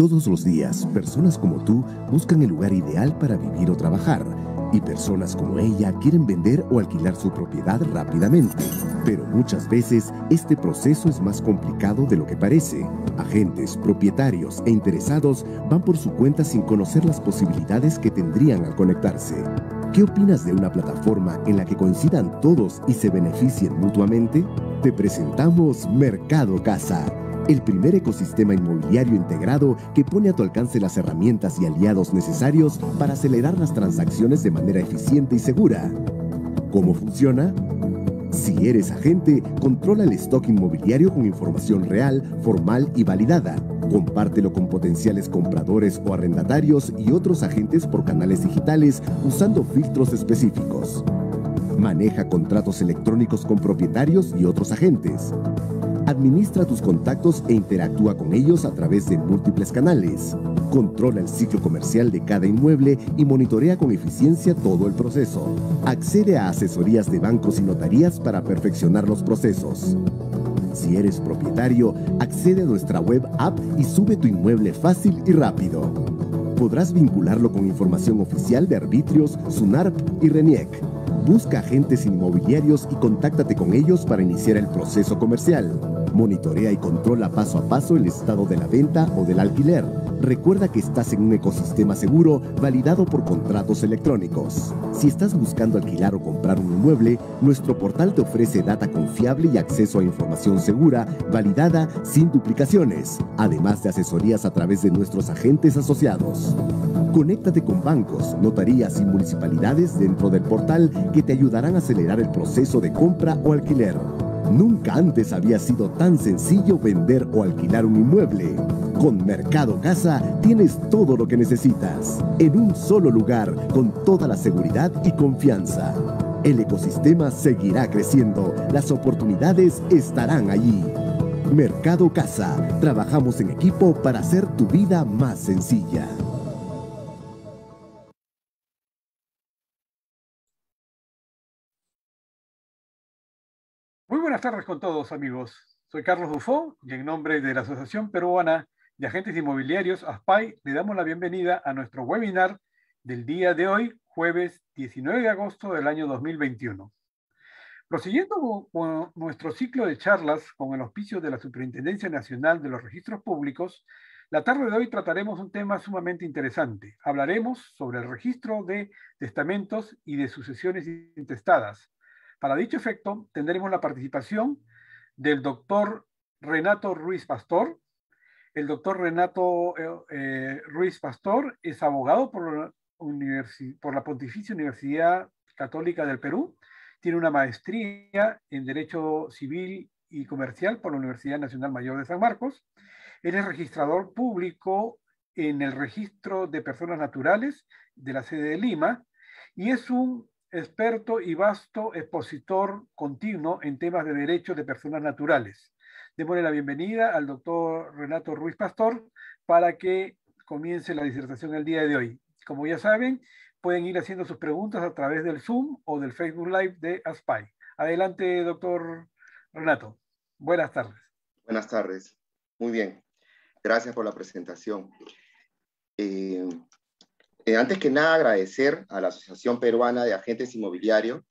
Todos los días, personas como tú buscan el lugar ideal para vivir o trabajar y personas como ella quieren vender o alquilar su propiedad rápidamente. Pero muchas veces este proceso es más complicado de lo que parece. Agentes, propietarios e interesados van por su cuenta sin conocer las posibilidades que tendrían al conectarse. ¿Qué opinas de una plataforma en la que coincidan todos y se beneficien mutuamente? Te presentamos Mercado Casa el primer ecosistema inmobiliario integrado que pone a tu alcance las herramientas y aliados necesarios para acelerar las transacciones de manera eficiente y segura. ¿Cómo funciona? Si eres agente, controla el stock inmobiliario con información real, formal y validada. Compártelo con potenciales compradores o arrendatarios y otros agentes por canales digitales usando filtros específicos. Maneja contratos electrónicos con propietarios y otros agentes. Administra tus contactos e interactúa con ellos a través de múltiples canales. Controla el ciclo comercial de cada inmueble y monitorea con eficiencia todo el proceso. Accede a asesorías de bancos y notarías para perfeccionar los procesos. Si eres propietario, accede a nuestra web app y sube tu inmueble fácil y rápido. Podrás vincularlo con información oficial de arbitrios, SUNARP y RENIEC. Busca agentes inmobiliarios y contáctate con ellos para iniciar el proceso comercial. Monitorea y controla paso a paso el estado de la venta o del alquiler. Recuerda que estás en un ecosistema seguro validado por contratos electrónicos. Si estás buscando alquilar o comprar un inmueble, nuestro portal te ofrece data confiable y acceso a información segura, validada, sin duplicaciones, además de asesorías a través de nuestros agentes asociados. Conéctate con bancos, notarías y municipalidades dentro del portal que te ayudarán a acelerar el proceso de compra o alquiler. Nunca antes había sido tan sencillo vender o alquilar un inmueble. Con Mercado Casa tienes todo lo que necesitas, en un solo lugar, con toda la seguridad y confianza. El ecosistema seguirá creciendo, las oportunidades estarán allí. Mercado Casa, trabajamos en equipo para hacer tu vida más sencilla. Buenas tardes con todos, amigos. Soy Carlos Dufo y en nombre de la Asociación Peruana de Agentes Inmobiliarios, ASPAI, le damos la bienvenida a nuestro webinar del día de hoy, jueves 19 de agosto del año 2021. Prosiguiendo con nuestro ciclo de charlas con el auspicio de la Superintendencia Nacional de los Registros Públicos, la tarde de hoy trataremos un tema sumamente interesante. Hablaremos sobre el registro de testamentos y de sucesiones intestadas, para dicho efecto, tendremos la participación del doctor Renato Ruiz Pastor. El doctor Renato eh, eh, Ruiz Pastor es abogado por la, por la Pontificia Universidad Católica del Perú. Tiene una maestría en Derecho Civil y Comercial por la Universidad Nacional Mayor de San Marcos. Él es registrador público en el registro de personas naturales de la sede de Lima y es un experto y vasto expositor continuo en temas de derechos de personas naturales. Démosle la bienvenida al doctor Renato Ruiz Pastor para que comience la disertación el día de hoy. Como ya saben, pueden ir haciendo sus preguntas a través del Zoom o del Facebook Live de ASPAI. Adelante, doctor Renato. Buenas tardes. Buenas tardes. Muy bien. Gracias por la presentación. Eh, eh, antes que nada, agradecer a la Asociación Peruana de Agentes Inmobiliarios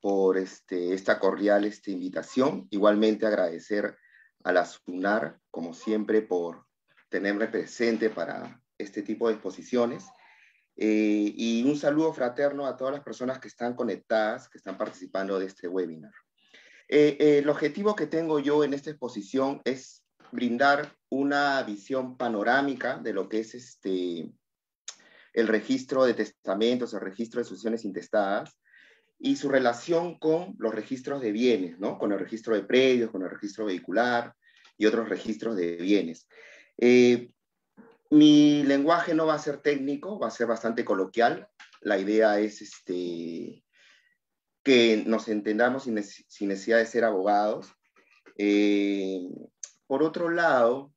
por este, esta cordial este, invitación. Igualmente agradecer a la SUNAR, como siempre, por tenerme presente para este tipo de exposiciones. Eh, y un saludo fraterno a todas las personas que están conectadas, que están participando de este webinar. Eh, el objetivo que tengo yo en esta exposición es brindar una visión panorámica de lo que es este, el registro de testamentos, el registro de sucesiones intestadas y su relación con los registros de bienes, ¿no? Con el registro de predios, con el registro vehicular y otros registros de bienes. Eh, mi lenguaje no va a ser técnico, va a ser bastante coloquial. La idea es este, que nos entendamos sin, necesidad de ser abogados. Eh, por otro lado,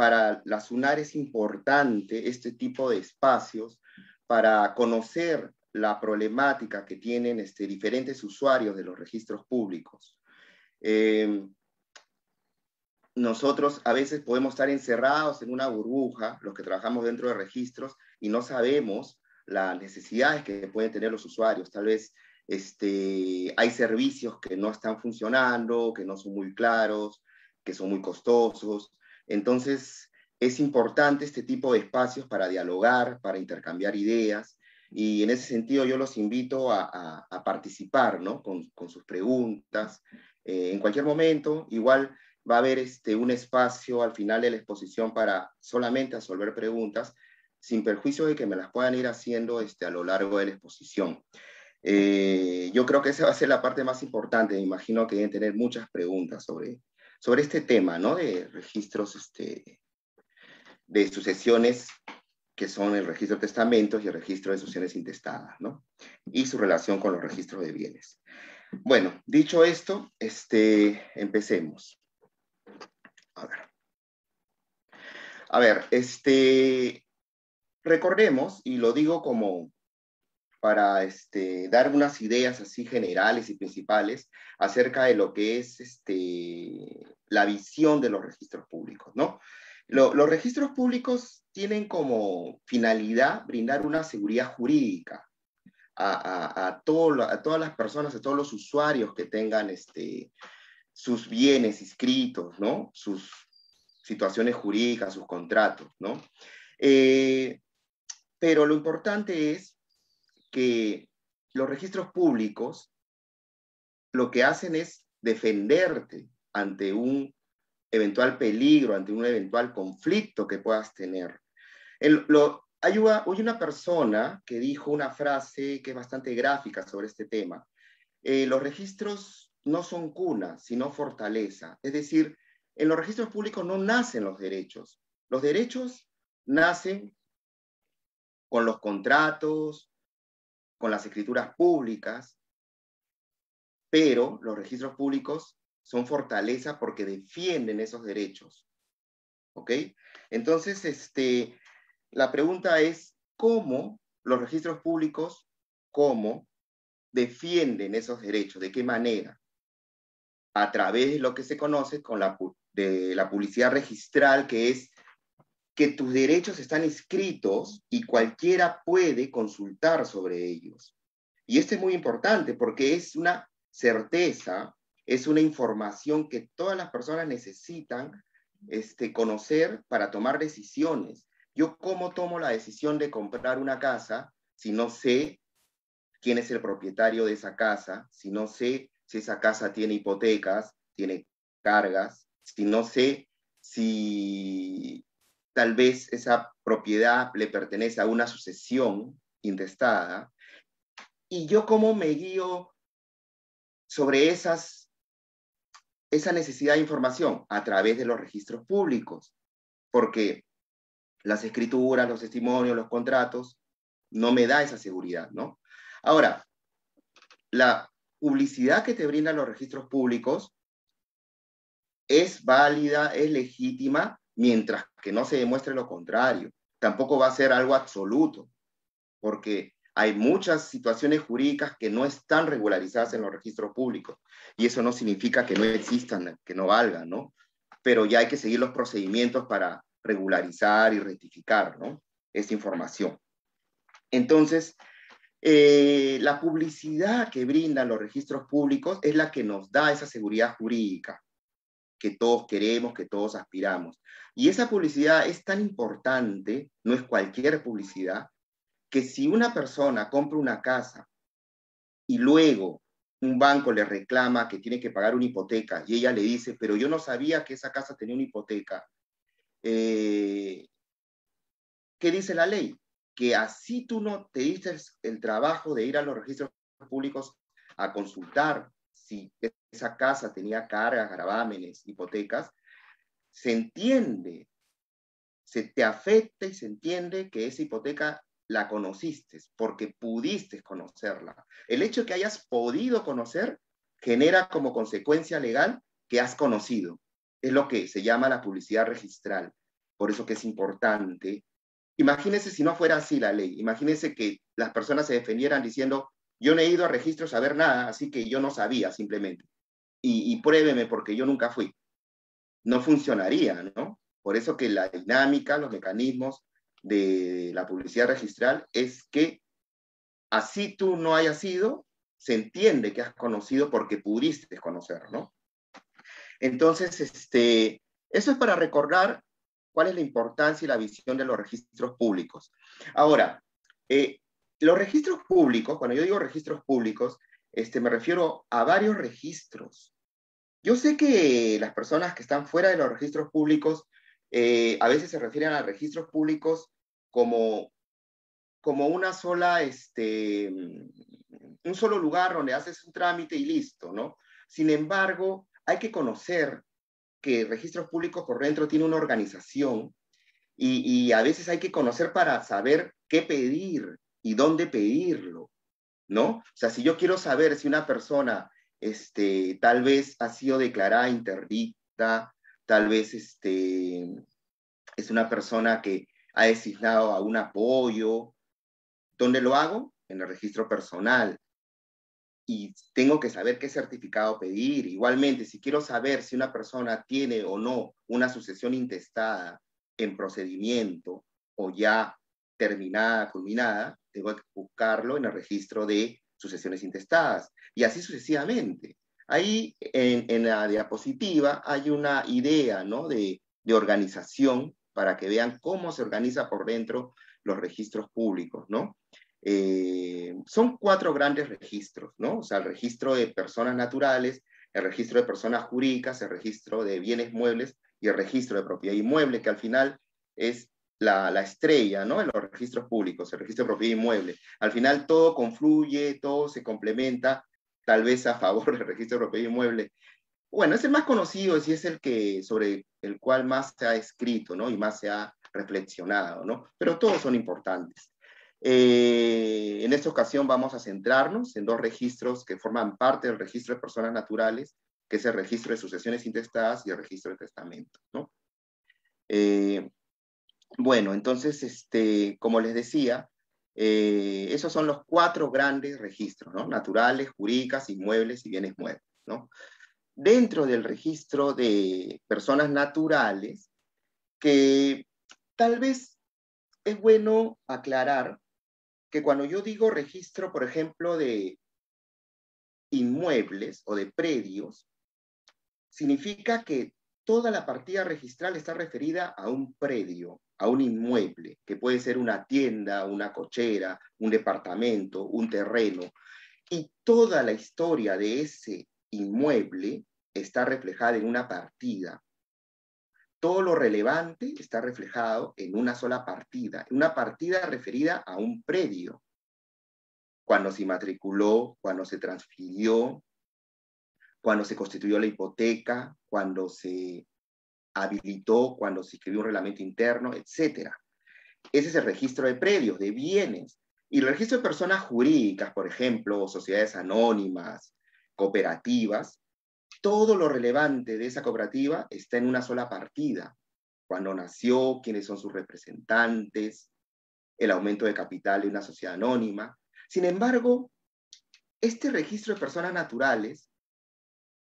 para la SUNAR es importante este tipo de espacios para conocer la problemática que tienen este, diferentes usuarios de los registros públicos. Em, nosotros a veces podemos estar encerrados en una burbuja, los que trabajamos dentro de registros, y no sabemos las necesidades que pueden tener los usuarios. Tal vez este, hay servicios que no están funcionando, que no son muy claros, que son muy costosos. Entonces, es importante este tipo de espacios para dialogar, para intercambiar ideas. Y en ese sentido yo los invito a, participar ¿no? con, sus preguntas. Eh, en cualquier momento, igual va a haber este, un espacio al final de la exposición para solamente resolver preguntas, sin perjuicio de que me las puedan ir haciendo este, a lo largo de la exposición. Eh, yo creo que esa va a ser la parte más importante. Me imagino que deben tener muchas preguntas sobre, sobre este tema, ¿no? De registros este, de sucesiones que son el registro de testamentos y el registro de sucesiones intestadas, ¿no? Y su relación con los registros de bienes. Bueno, dicho esto, este, empecemos. A ver. A ver, este, recordemos, y lo digo como para este, dar unas ideas así generales y principales acerca de lo que es este, la visión de los registros públicos, ¿no? los registros públicos tienen como finalidad brindar una seguridad jurídica a, todas las personas, a todos los usuarios que tengan este, sus bienes inscritos. Sus situaciones jurídicas, sus contratos, ¿no? Eh, pero lo importante es que los registros públicos lo que hacen es defenderte ante un eventual peligro, ante un eventual conflicto que puedas tener. lo, hay, una, persona que dijo una frase que es bastante gráfica sobre este tema. Eh, los registros no son cuna, sino fortaleza. Es decir, en los registros públicos no nacen los derechos. Los derechos nacen con los contratos, con las escrituras públicas, pero los registros públicos son fortaleza porque defienden esos derechos. ¿Ok? Entonces, este, la pregunta es, ¿cómo los registros públicos, cómo defienden esos derechos? ¿De qué manera? A través de lo que se conoce con la, de la publicidad registral, que es que tus derechos están inscritos y cualquiera puede consultar sobre ellos. Y esto es muy importante porque es una certeza, es una información que todas las personas necesitan este, conocer para tomar decisiones. Yo cómo tomo la decisión de comprar una casa si no sé quién es el propietario de esa casa, si no sé si esa casa tiene hipotecas, tiene cargas, si no sé si tal vez esa propiedad le pertenece a una sucesión intestada, y yo cómo me guío sobre esas, esa necesidad de información a través de los registros públicos, porque las escrituras, los testimonios, los contratos, no me da esa seguridad, ¿no? Ahora, la publicidad que te brindan los registros públicos es válida, es legítima, mientras que no se demuestre lo contrario. Tampoco va a ser algo absoluto, porque hay muchas situaciones jurídicas que no están regularizadas en los registros públicos y eso no significa que no existan, que no valgan, ¿no? Pero ya hay que seguir los procedimientos para regularizar y rectificar, ¿no? Esa información. Entonces, eh, la publicidad que brindan los registros públicos es la que nos da esa seguridad jurídica que todos queremos, que todos aspiramos. Y esa publicidad es tan importante, no es cualquier publicidad, que si una persona compra una casa y luego un banco le reclama que tiene que pagar una hipoteca y ella le dice, pero yo no sabía que esa casa tenía una hipoteca, eh, ¿qué dice la ley? Que así tú no te diste el trabajo de ir a los registros públicos a consultar si esa casa tenía cargas, gravámenes, hipotecas, se entiende, se te afecta y se entiende que esa hipoteca la conociste porque pudiste conocerla. El hecho de que hayas podido conocer genera como consecuencia legal que has conocido. Es lo que se llama la publicidad registral. Por eso que es importante. Imagínese si no fuera así la ley. Imagínese que las personas se defendieran diciendo, yo no he ido a registros a ver nada, así que yo no sabía simplemente. Y, pruébeme porque yo nunca fui. no funcionaría, ¿no? Por eso que la dinámica, los mecanismos de la publicidad registral es que así tú no hayas sido, se entiende que has conocido porque pudiste conocer, ¿no? Entonces, este, eso es para recordar cuál es la importancia y la visión de los registros públicos. Ahora, eh, los registros públicos, cuando yo digo registros públicos, este, me refiero a varios registros. Yo sé que las personas que están fuera de los registros públicos eh, a veces se refieren a registros públicos como, como una sola, este, un solo lugar donde haces un trámite y listo, ¿no? Sin embargo, hay que conocer que registros públicos por dentro tiene una organización y, y, a veces hay que conocer para saber qué pedir y dónde pedirlo, ¿no? O sea, si yo quiero saber si una persona este, tal vez ha sido declarada interdicta, tal vez este, es una persona que ha designado a un apoyo. ¿Dónde lo hago? En el registro personal. Y tengo que saber qué certificado pedir. Igualmente, si quiero saber si una persona tiene o no una sucesión intestada en procedimiento o ya terminada, culminada, tengo que buscarlo en el registro de sucesiones intestadas. Y así sucesivamente. Ahí en, en la diapositiva hay una idea de, organización para que vean cómo se organiza por dentro los registros públicos, ¿no? Eh, son cuatro grandes registros, ¿no? El registro de personas naturales, el registro de personas jurídicas, el registro de bienes muebles y el registro de propiedad inmueble, que al final es la, la, estrella, ¿no? En los registros públicos, el registro de propiedad inmueble. Al final todo confluye, todo se complementa, tal vez a favor del registro de propiedad inmueble bueno, es el más conocido y es el que, sobre el cual más se ha escrito, ¿no? Y más se ha reflexionado, ¿no? Pero todos son importantes. Eh, en esta ocasión vamos a centrarnos en dos registros que forman parte del registro de personas naturales, que es el registro de sucesiones intestadas y el registro de testamentos, ¿no? Eh, bueno, entonces, este, como les decía, eh, esos son los cuatro grandes registros, ¿no? Naturales, jurídicas, inmuebles y bienes muebles, dentro del registro de personas naturales que tal vez es bueno aclarar que cuando yo digo registro, por ejemplo, de inmuebles o de predios, significa que toda la partida registral está referida a un predio, a un inmueble, que puede ser una tienda, una cochera, un departamento, un terreno, y toda la historia de ese inmueble está reflejada en una partida. Todo lo relevante está reflejado en una sola partida, una partida referida a un predio. Cuando se matriculó, cuando se transfirió, cuando se constituyó la hipoteca, cuando se habilitó, cuando se escribió un reglamento interno, etc. Ese es el registro de predios, de bienes. Y el registro de personas jurídicas, por ejemplo, sociedades anónimas, cooperativas, todo lo relevante de esa cooperativa está en una sola partida. Cuando nació, quiénes son sus representantes, el aumento de capital de una sociedad anónima. Sin embargo, este registro de personas naturales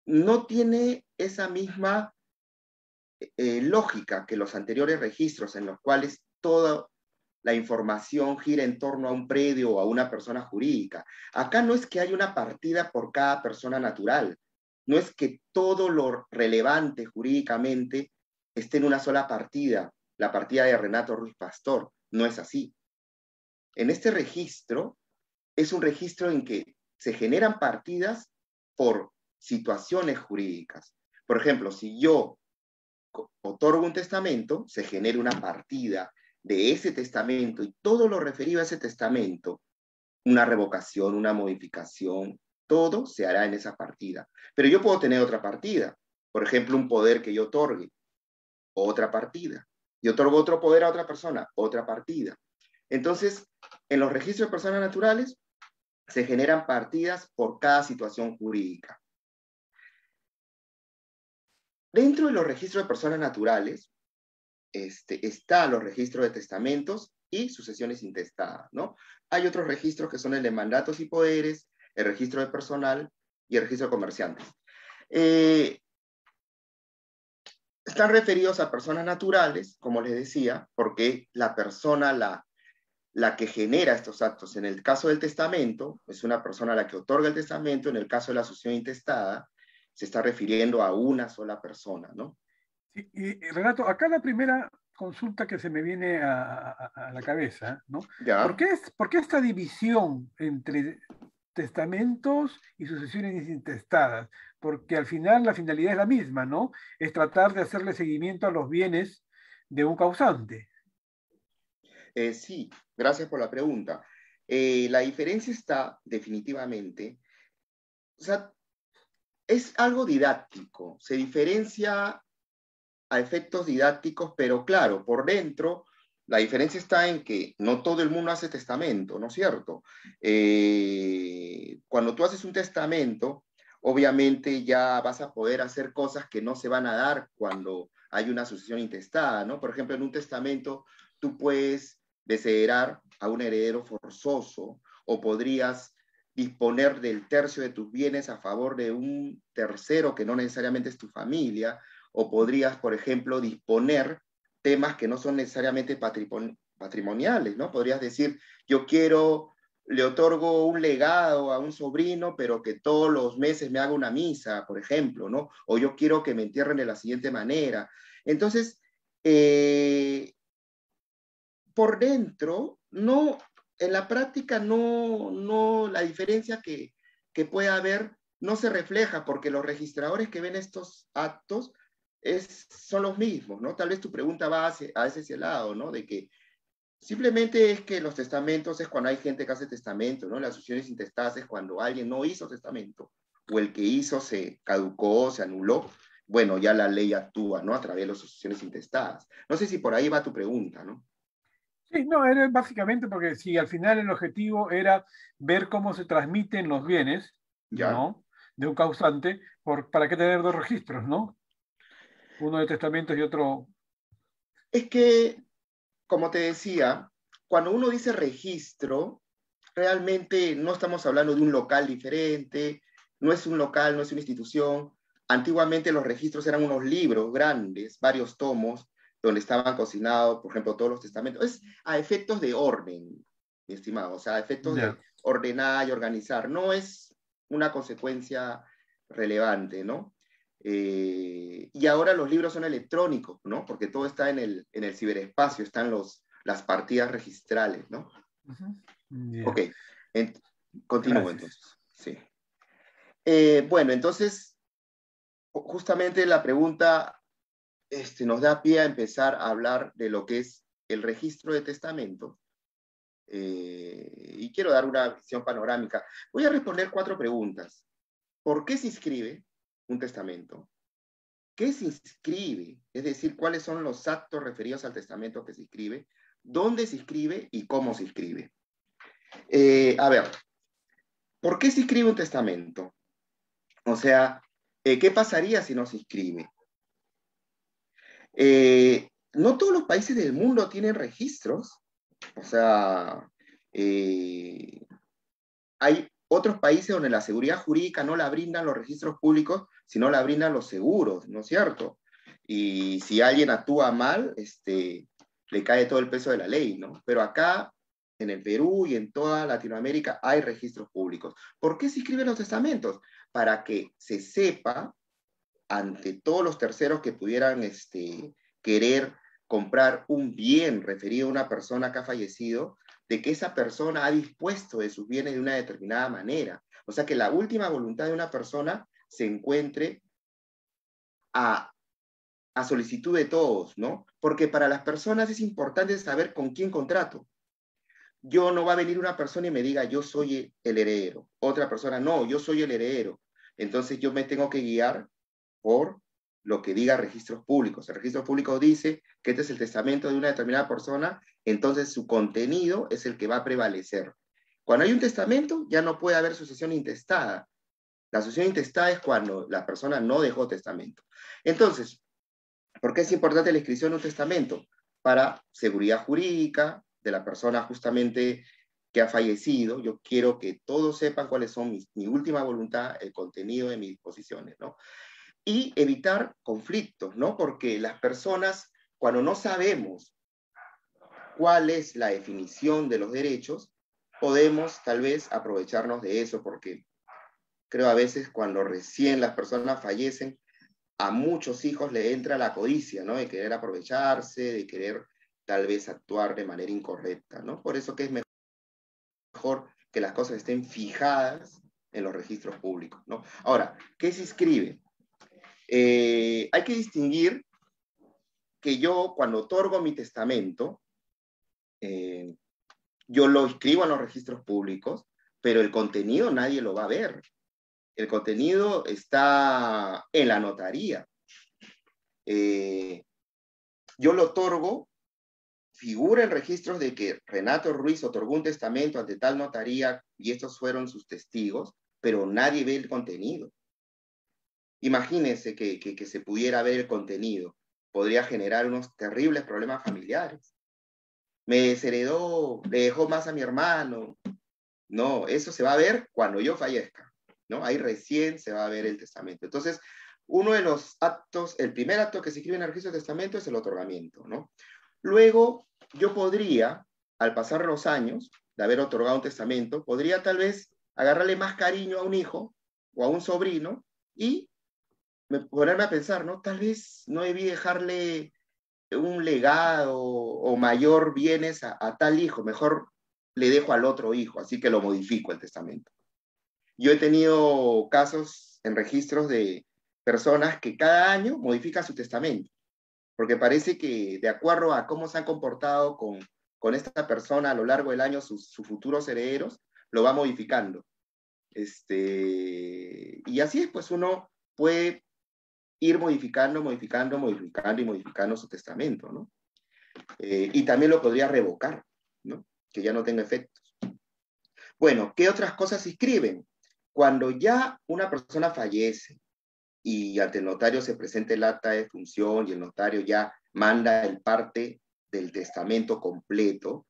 no tiene esa misma eh, lógica que los anteriores registros en los cuales toda la información gira en torno a un predio o a una persona jurídica. Acá no es que haya una partida por cada persona natural, no es que todo lo relevante jurídicamente esté en una sola partida, la partida de Renato Ruiz Pastor. No es así. En este registro es un registro en que se generan partidas por situaciones jurídicas. Por ejemplo, si yo otorgo un testamento, se genera una partida de ese testamento y todo lo referido a ese testamento, una revocación, una modificación, todo se hará en esa partida. Pero yo puedo tener otra partida. Por ejemplo, un poder que yo otorgue, otra partida. Y otorgo otro poder a otra persona, otra partida. Entonces, en los registros de personas naturales se generan partidas por cada situación jurídica. Dentro de los registros de personas naturales este, están los registros de testamentos y sucesiones intestadas, ¿no? Hay otros registros que son el de mandatos y poderes, el registro de personal y el registro de comerciantes. Eh, están referidos a personas naturales, como les decía, porque la persona, la, la que genera estos actos, en el caso del testamento, es una persona la que otorga el testamento, en el caso de la sucesión intestada, se está refiriendo a una sola persona, ¿no? y, Renato, acá la primera consulta que se me viene a, la cabeza, ¿no? ¿Por, qué es, ¿Por qué esta división entre testamentos y sucesiones intestadas? Porque al final la finalidad es la misma, ¿no? Es tratar de hacerle seguimiento a los bienes de un causante. Eh, sí, gracias por la pregunta. Eh, la diferencia está definitivamente, o sea, es algo didáctico, se diferencia a efectos didácticos, pero claro, por dentro la diferencia está en que no todo el mundo hace testamento, ¿no es cierto? Eh, cuando tú haces un testamento, obviamente ya vas a poder hacer cosas que no se van a dar cuando hay una sucesión intestada, ¿no? Por ejemplo, en un testamento tú puedes desheredar a un heredero forzoso o podrías disponer del tercio de tus bienes a favor de un tercero que no necesariamente es tu familia, o podrías, por ejemplo, disponer temas que no son necesariamente patrimoniales, ¿no? Podrías decir, yo quiero, le otorgo un legado a un sobrino, pero que todos los meses me haga una misa, por ejemplo, ¿no? O yo quiero que me entierren de la siguiente manera. Entonces, eh, por dentro, no, en la práctica no, no, la diferencia que, que puede haber no se refleja porque los registradores que ven estos actos es, son los mismos, ¿no? Tal vez tu pregunta va hacia, a ese lado, ¿no? De que simplemente es que los testamentos es cuando hay gente que hace testamento, ¿no? Las sucesiones intestadas es cuando alguien no hizo testamento o el que hizo se caducó, se anuló. Bueno, ya la ley actúa, ¿no? A través de las sucesiones intestadas. No sé si por ahí va tu pregunta, ¿no? Sí, no, era básicamente porque si al final el objetivo era ver cómo se transmiten los bienes, ¿no? De un causante, por, ¿para qué tener dos registros, no? Uno de testamentos y otro... Es que, como te decía, cuando uno dice registro, realmente no estamos hablando de un local diferente, no es un local, no es una institución. Antiguamente los registros eran unos libros grandes, varios tomos, donde estaban cocinados, por ejemplo, todos los testamentos. Es a efectos de orden, mi estimado, o sea, a efectos de ordenar y organizar. No es una consecuencia relevante, ¿no? Eh, y ahora los libros son electrónicos, ¿no? Porque todo está en el, en el ciberespacio, están los, las partidas registrales, ¿no? Ok, continúo entonces. Sí. Eh, bueno, entonces, justamente la pregunta este, nos da pie a empezar a hablar de lo que es el registro de testamento. Eh, y quiero dar una visión panorámica. Voy a responder cuatro preguntas. ¿Por qué se inscribe? un testamento. ¿Qué se inscribe? Es decir, cuáles son los actos referidos al testamento que se inscribe, dónde se inscribe y cómo se inscribe. Eh, a ver, ¿por qué se inscribe un testamento? O sea, eh, ¿qué pasaría si no se inscribe? Eh, no todos los países del mundo tienen registros. O sea, hay otros países donde la seguridad jurídica no la brindan los registros públicos, sino la brindan los seguros, ¿no es cierto? Y si alguien actúa mal, este, le cae todo el peso de la ley, ¿no? Pero acá, en el Perú y en toda Latinoamérica, hay registros públicos. ¿Por qué se escriben los testamentos? Para que se sepa ante todos los terceros que pudieran este, querer comprar un bien referido a una persona que ha fallecido, de que esa persona ha dispuesto de sus bienes de una determinada manera. O sea, que la última voluntad de una persona se encuentre a, a solicitud de todos, ¿no? Porque para las personas es importante saber con quién contrato. Yo no va a venir una persona y me diga, yo soy el heredero. Otra persona, no, yo soy el heredero. Entonces yo me tengo que guiar por lo que diga registros públicos. El registro público dice que este es el testamento de una determinada persona, entonces su contenido es el que va a prevalecer. Cuando hay un testamento, ya no puede haber sucesión intestada. La sucesión intestada es cuando la persona no dejó testamento. Entonces, ¿por qué es importante la inscripción de un testamento? Para seguridad jurídica de la persona justamente que ha fallecido. Yo quiero que todos sepan cuáles son mi última voluntad, el contenido de mis disposiciones, ¿no? Y evitar conflictos, ¿no? Porque las personas, cuando no sabemos cuál es la definición de los derechos, podemos tal vez aprovecharnos de eso, porque creo a veces cuando recién las personas fallecen, a muchos hijos le entra la codicia, ¿no? De querer aprovecharse, de querer tal vez actuar de manera incorrecta, ¿no? Por eso que es mejor que las cosas estén fijadas en los registros públicos, ¿no? Ahora, ¿qué se inscribe? Eh, hay que distinguir que yo cuando otorgo mi testamento, eh, yo lo escribo en los registros públicos, pero el contenido nadie lo va a ver. El contenido está en la notaría. Eh, yo lo otorgo, figura en registros de que Renato Ruiz otorgó un testamento ante tal notaría y estos fueron sus testigos, pero nadie ve el contenido. Imagínense que, que, se pudiera ver el contenido. Podría generar unos terribles problemas familiares. Me desheredó, le dejó más a mi hermano. No, eso se va a ver cuando yo fallezca. ¿no? Ahí recién se va a ver el testamento. Entonces, uno de los actos, el primer acto que se escribe en el registro de testamento es el otorgamiento, ¿no? Luego, yo podría, al pasar los años de haber otorgado un testamento, podría tal vez agarrarle más cariño a un hijo o a un sobrino y ponerme a pensar, ¿no? Tal vez no debí dejarle un legado o mayor bienes a, tal hijo, mejor le dejo al otro hijo, así que lo modifico el testamento. Yo he tenido casos en registros de personas que cada año modifican su testamento, porque parece que de acuerdo a cómo se han comportado con, con esta persona a lo largo del año, sus, sus futuros herederos, lo va modificando. Este, y así es, pues uno puede ir modificando, modificando, modificando y modificando su testamento, ¿no? Eh, y también lo podría revocar, ¿no? Que ya no tenga efectos. Bueno, ¿qué otras cosas se inscriben? Cuando ya una persona fallece y ante el notario se presenta el acta de función y el notario ya manda el parte del testamento completo,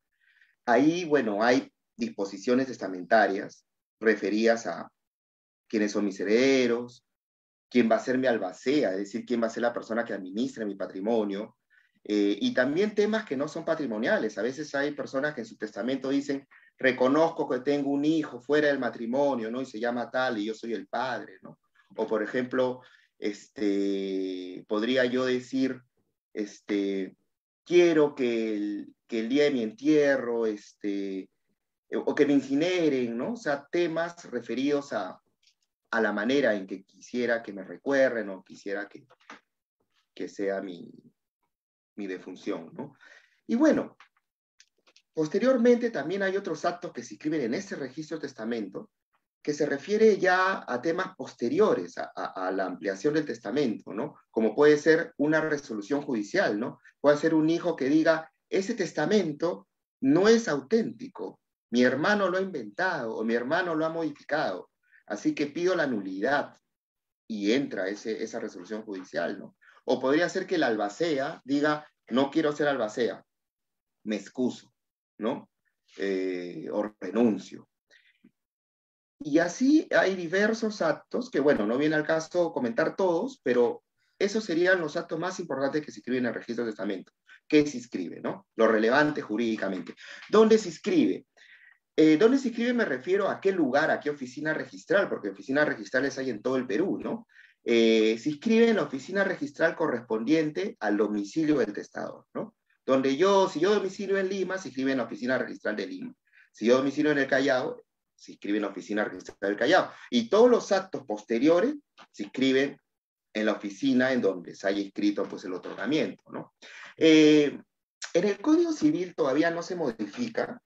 ahí, bueno, hay disposiciones testamentarias referidas a quiénes son mis herederos, quién va a ser mi albacea, es decir, quién va a ser la persona que administre mi patrimonio, eh, y también temas que no son patrimoniales. A veces hay personas que en su testamento dicen, reconozco que tengo un hijo fuera del matrimonio, ¿no? Y se llama tal y yo soy el padre, ¿no? O por ejemplo, este, podría yo decir, este, quiero que el, que el día de mi entierro, este, o que me incineren, ¿no? O sea, temas referidos a, a la manera en que quisiera que me recuerden o quisiera que, que sea mi, mi defunción, ¿no? Y bueno, posteriormente también hay otros actos que se escriben en ese registro testamento que se refiere ya a temas posteriores a, a, la ampliación del testamento, ¿no? Como puede ser una resolución judicial, ¿no? Puede ser un hijo que diga, ese testamento no es auténtico, mi hermano lo ha inventado o mi hermano lo ha modificado. Así que pido la nulidad y entra esa resolución judicial, ¿no? O podría ser que el albacea diga, no quiero ser albacea, me excuso, ¿no? Eh, o renuncio. Y así hay diversos actos que, bueno, no viene al caso comentar todos, pero esos serían los actos más importantes que se escriben en el registro de testamento. ¿Qué se inscribe, no? Lo relevante jurídicamente. ¿Dónde se inscribe? Eh, ¿Dónde se inscribe? Me refiero a qué lugar, a qué oficina registral, porque oficinas registrales hay en todo el Perú, ¿no? Eh, se inscribe en la oficina registral correspondiente al domicilio del testador, ¿no? Donde yo, si yo domicilio en Lima, se inscribe en la oficina registral de Lima. Si yo domicilio en el Callao, se inscribe en la oficina registral del Callao. Y todos los actos posteriores se inscriben en la oficina en donde se haya inscrito pues, el otorgamiento, ¿no? Eh, en el Código Civil todavía no se modifica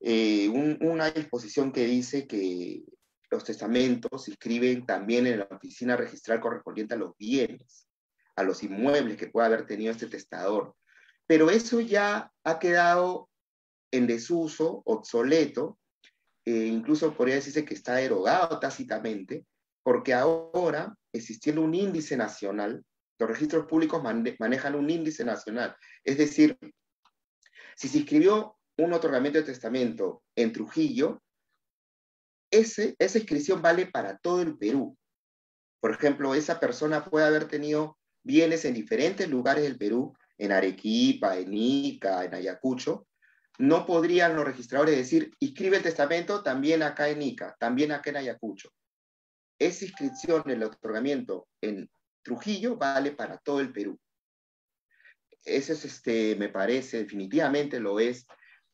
eh, una disposición que dice que los testamentos se inscriben también en la oficina registral correspondiente a los bienes, a los inmuebles que pueda haber tenido este testador. Pero eso ya ha quedado en desuso, obsoleto, e incluso podría decirse que está derogado tácitamente, porque ahora, existiendo un índice nacional, los registros públicos manejan un índice nacional. Es decir, si se inscribió un otorgamiento de testamento en Trujillo, esa inscripción vale para todo el Perú. Por ejemplo, esa persona puede haber tenido bienes en diferentes lugares del Perú, en Arequipa, en Ica, en Ayacucho, no podrían los registradores decir, inscribe el testamento también acá en Ica, también acá en Ayacucho. Esa inscripción, el otorgamiento en Trujillo vale para todo el Perú. Ese es, este, me parece, definitivamente lo es,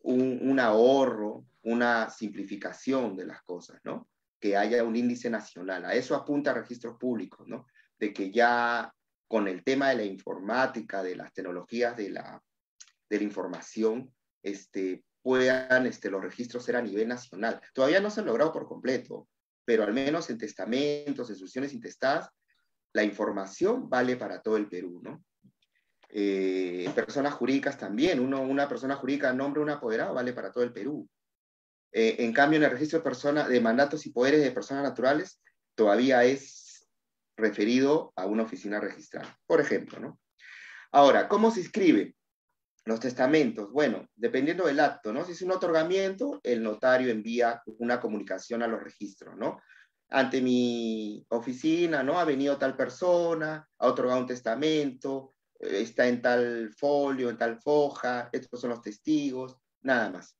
un, ahorro, una simplificación de las cosas, ¿no? Que haya un índice nacional. A eso apunta registros públicos, ¿no? De que ya con el tema de la informática, de las tecnologías de la, de la información, este, puedan este, los registros ser a nivel nacional. Todavía no se han logrado por completo, pero al menos en testamentos, en sucesiones intestadas, la información vale para todo el Perú, ¿no? Eh, personas jurídicas también, una persona jurídica nombre un apoderado vale para todo el Perú. Eh, en cambio, en el registro de, personas, de mandatos y poderes de personas naturales, todavía es referido a una oficina registrada, por ejemplo, ¿no? Ahora, ¿cómo se inscribe? Los testamentos, bueno, dependiendo del acto, ¿no? Si es un otorgamiento, el notario envía una comunicación a los registros, ¿no? Ante mi oficina, ¿no? Ha venido tal persona, ha otorgado un testamento, está en tal folio, en tal foja, estos son los testigos, nada más.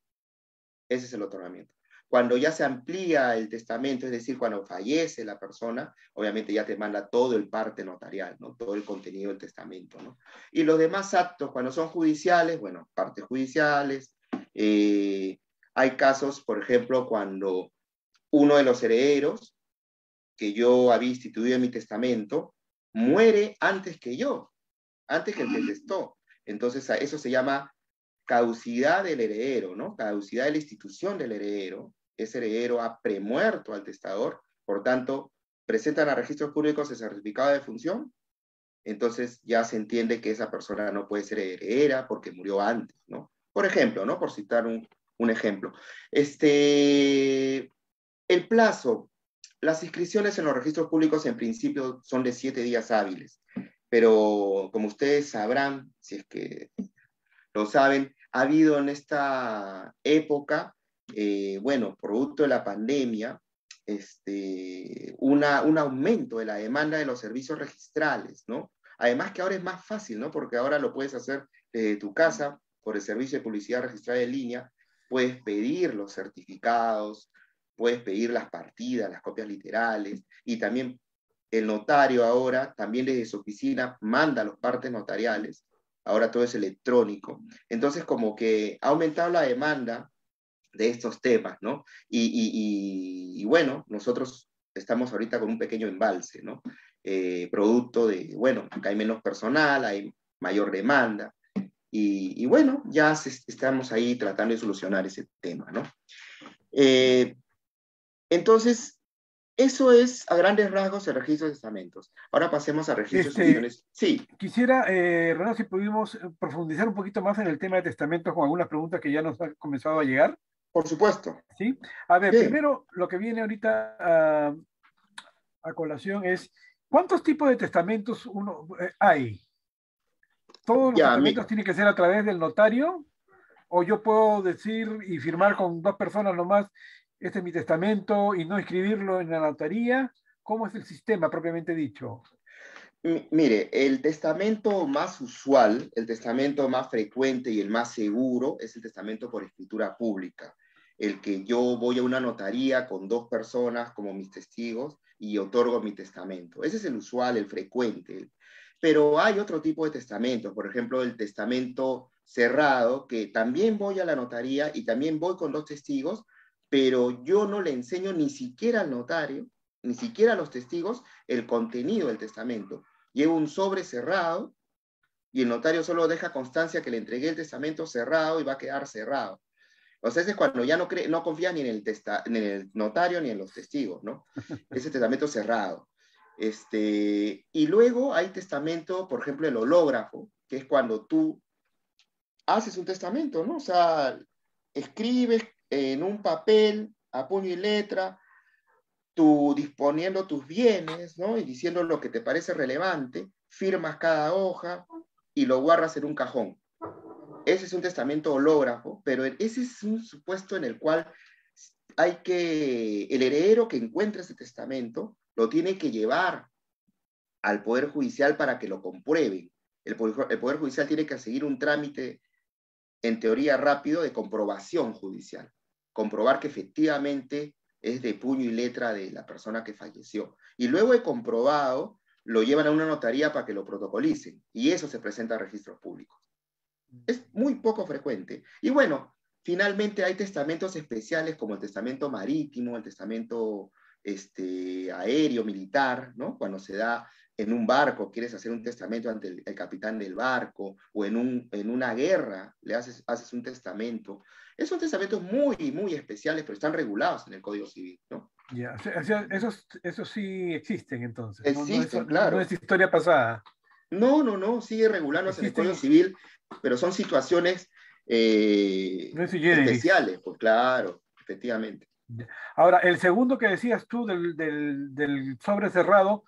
Ese es el otorgamiento. Cuando ya se amplía el testamento, es decir, cuando fallece la persona, obviamente ya te manda todo el parte notarial, ¿no? Todo el contenido del testamento, ¿no? Y los demás actos, cuando son judiciales, bueno, partes judiciales. Eh, hay casos, por ejemplo, cuando uno de los herederos que yo había instituido en mi testamento muere antes que yo, antes que el que testó. Entonces, eso se llama caducidad del heredero, ¿no? Caducidad de la institución del heredero ese heredero ha premuerto al testador, por tanto, presentan a registros públicos el certificado de función, entonces ya se entiende que esa persona no puede ser heredera porque murió antes, ¿no? Por ejemplo, ¿no? Por citar un, un ejemplo. Este, el plazo, las inscripciones en los registros públicos en principio son de siete días hábiles, pero como ustedes sabrán, si es que lo saben, ha habido en esta época eh, bueno, producto de la pandemia, este, un aumento de la demanda de los servicios registrales, ¿no? Además que ahora es más fácil, ¿no? Porque ahora lo puedes hacer desde tu casa por el servicio de publicidad registrada en línea, puedes pedir los certificados, puedes pedir las partidas, las copias literales, y también el notario ahora, también desde su oficina, manda los partes notariales, ahora todo es electrónico. Entonces, como que ha aumentado la demanda de estos temas, ¿no? Y, bueno, nosotros estamos ahorita con un pequeño embalse, ¿no? Eh, producto de, bueno, acá hay menos personal, hay mayor demanda, y, bueno, ya estamos ahí tratando de solucionar ese tema, ¿no? Eh, entonces, eso es a grandes rasgos el registro de testamentos. Ahora pasemos a registros de este, Sí. Quisiera, eh, Renato, si pudimos profundizar un poquito más en el tema de testamentos con algunas preguntas que ya nos han comenzado a llegar. Por supuesto. Sí. A ver, primero lo que viene ahorita a, colación es, ¿cuántos tipos de testamentos uno, eh, hay? ¿Todos los testamentos tienen que ser a través del notario? ¿O yo puedo decir y firmar con dos personas nomás, este es mi testamento y no escribirlo en la notaría? ¿Cómo es el sistema propiamente dicho? Mire, el testamento más usual, el testamento más frecuente y el más seguro es el testamento por escritura pública el que yo voy a una notaría con dos personas como mis testigos y otorgo mi testamento. Ese es el usual, el frecuente. Pero hay otro tipo de testamentos, por ejemplo, el testamento cerrado, que también voy a la notaría y también voy con dos testigos, pero yo no le enseño ni siquiera al notario, ni siquiera a los testigos, el contenido del testamento. Llevo un sobre cerrado y el notario solo deja constancia que le entregué el testamento cerrado y va a quedar cerrado. O sea, ese es cuando ya no, cree, no confía ni en, el testa, en el notario ni en los testigos, ¿no? Ese testamento cerrado. Este, y luego hay testamento, por ejemplo, el hológrafo, que es cuando tú haces un testamento, ¿no? O sea, escribes en un papel a puño y letra, tú disponiendo tus bienes, ¿no? Y diciendo lo que te parece relevante, firmas cada hoja y lo guardas en un cajón. Ese es un testamento hológrafo, pero ese es un supuesto en el cual hay que, el heredero que encuentra ese testamento lo tiene que llevar al Poder Judicial para que lo comprueben. El poder, el poder Judicial tiene que seguir un trámite, en teoría rápido, de comprobación judicial. Comprobar que efectivamente es de puño y letra de la persona que falleció. Y luego de comprobado, lo llevan a una notaría para que lo protocolicen. Y eso se presenta a registros públicos. Es muy poco frecuente. Y bueno, finalmente hay testamentos especiales como el testamento marítimo, el testamento este, aéreo, militar, ¿no? Cuando se da en un barco, quieres hacer un testamento ante el, capitán del barco, o en, un, en una guerra le haces, haces un testamento. Esos testamentos muy, muy especiales, pero están regulados en el Código Civil, ¿no? Ya, esos, esos sí existen entonces. Existen, claro. No es historia pasada. No, no, no, sigue regulándose en el Código Civil, pero son situaciones eh, especiales, pues claro, efectivamente. Ahora, el segundo que decías tú del, del, del sobre cerrado,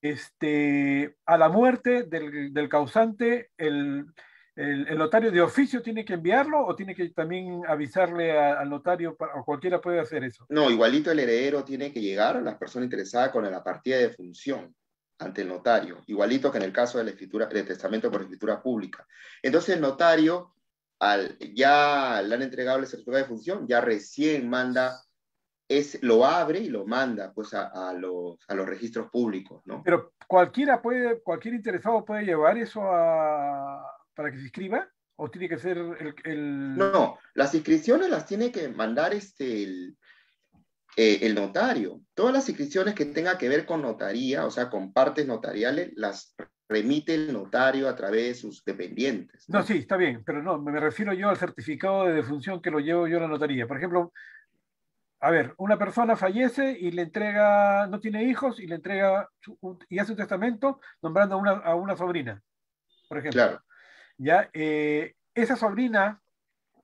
este, a la muerte del, del causante, el, el, notario de oficio tiene que enviarlo o tiene que también avisarle al notario o cualquiera puede hacer eso? No, igualito el heredero tiene que llegar a la persona interesada con la partida de función ante el notario, igualito que en el caso de la escritura, del testamento por escritura pública. Entonces el notario, al, ya le han entregado el certificado de función, ya recién manda es, lo abre y lo manda pues a, los, a, los, registros públicos, ¿no? Pero cualquiera puede, cualquier interesado puede llevar eso a, para que se inscriba o tiene que ser el, No, las inscripciones las tiene que mandar este, el, eh, el notario. Todas las inscripciones que tengan que ver con notaría, o sea, con partes notariales, las remite el notario a través de sus dependientes. ¿no? sí, está bien, pero no, me refiero yo al certificado de defunción que lo llevo yo a la notaría. Por ejemplo, a ver, una persona fallece y le entrega, no tiene hijos y le entrega y hace un testamento nombrando a una, a una sobrina, por ejemplo. Claro. Ya, eh, esa sobrina,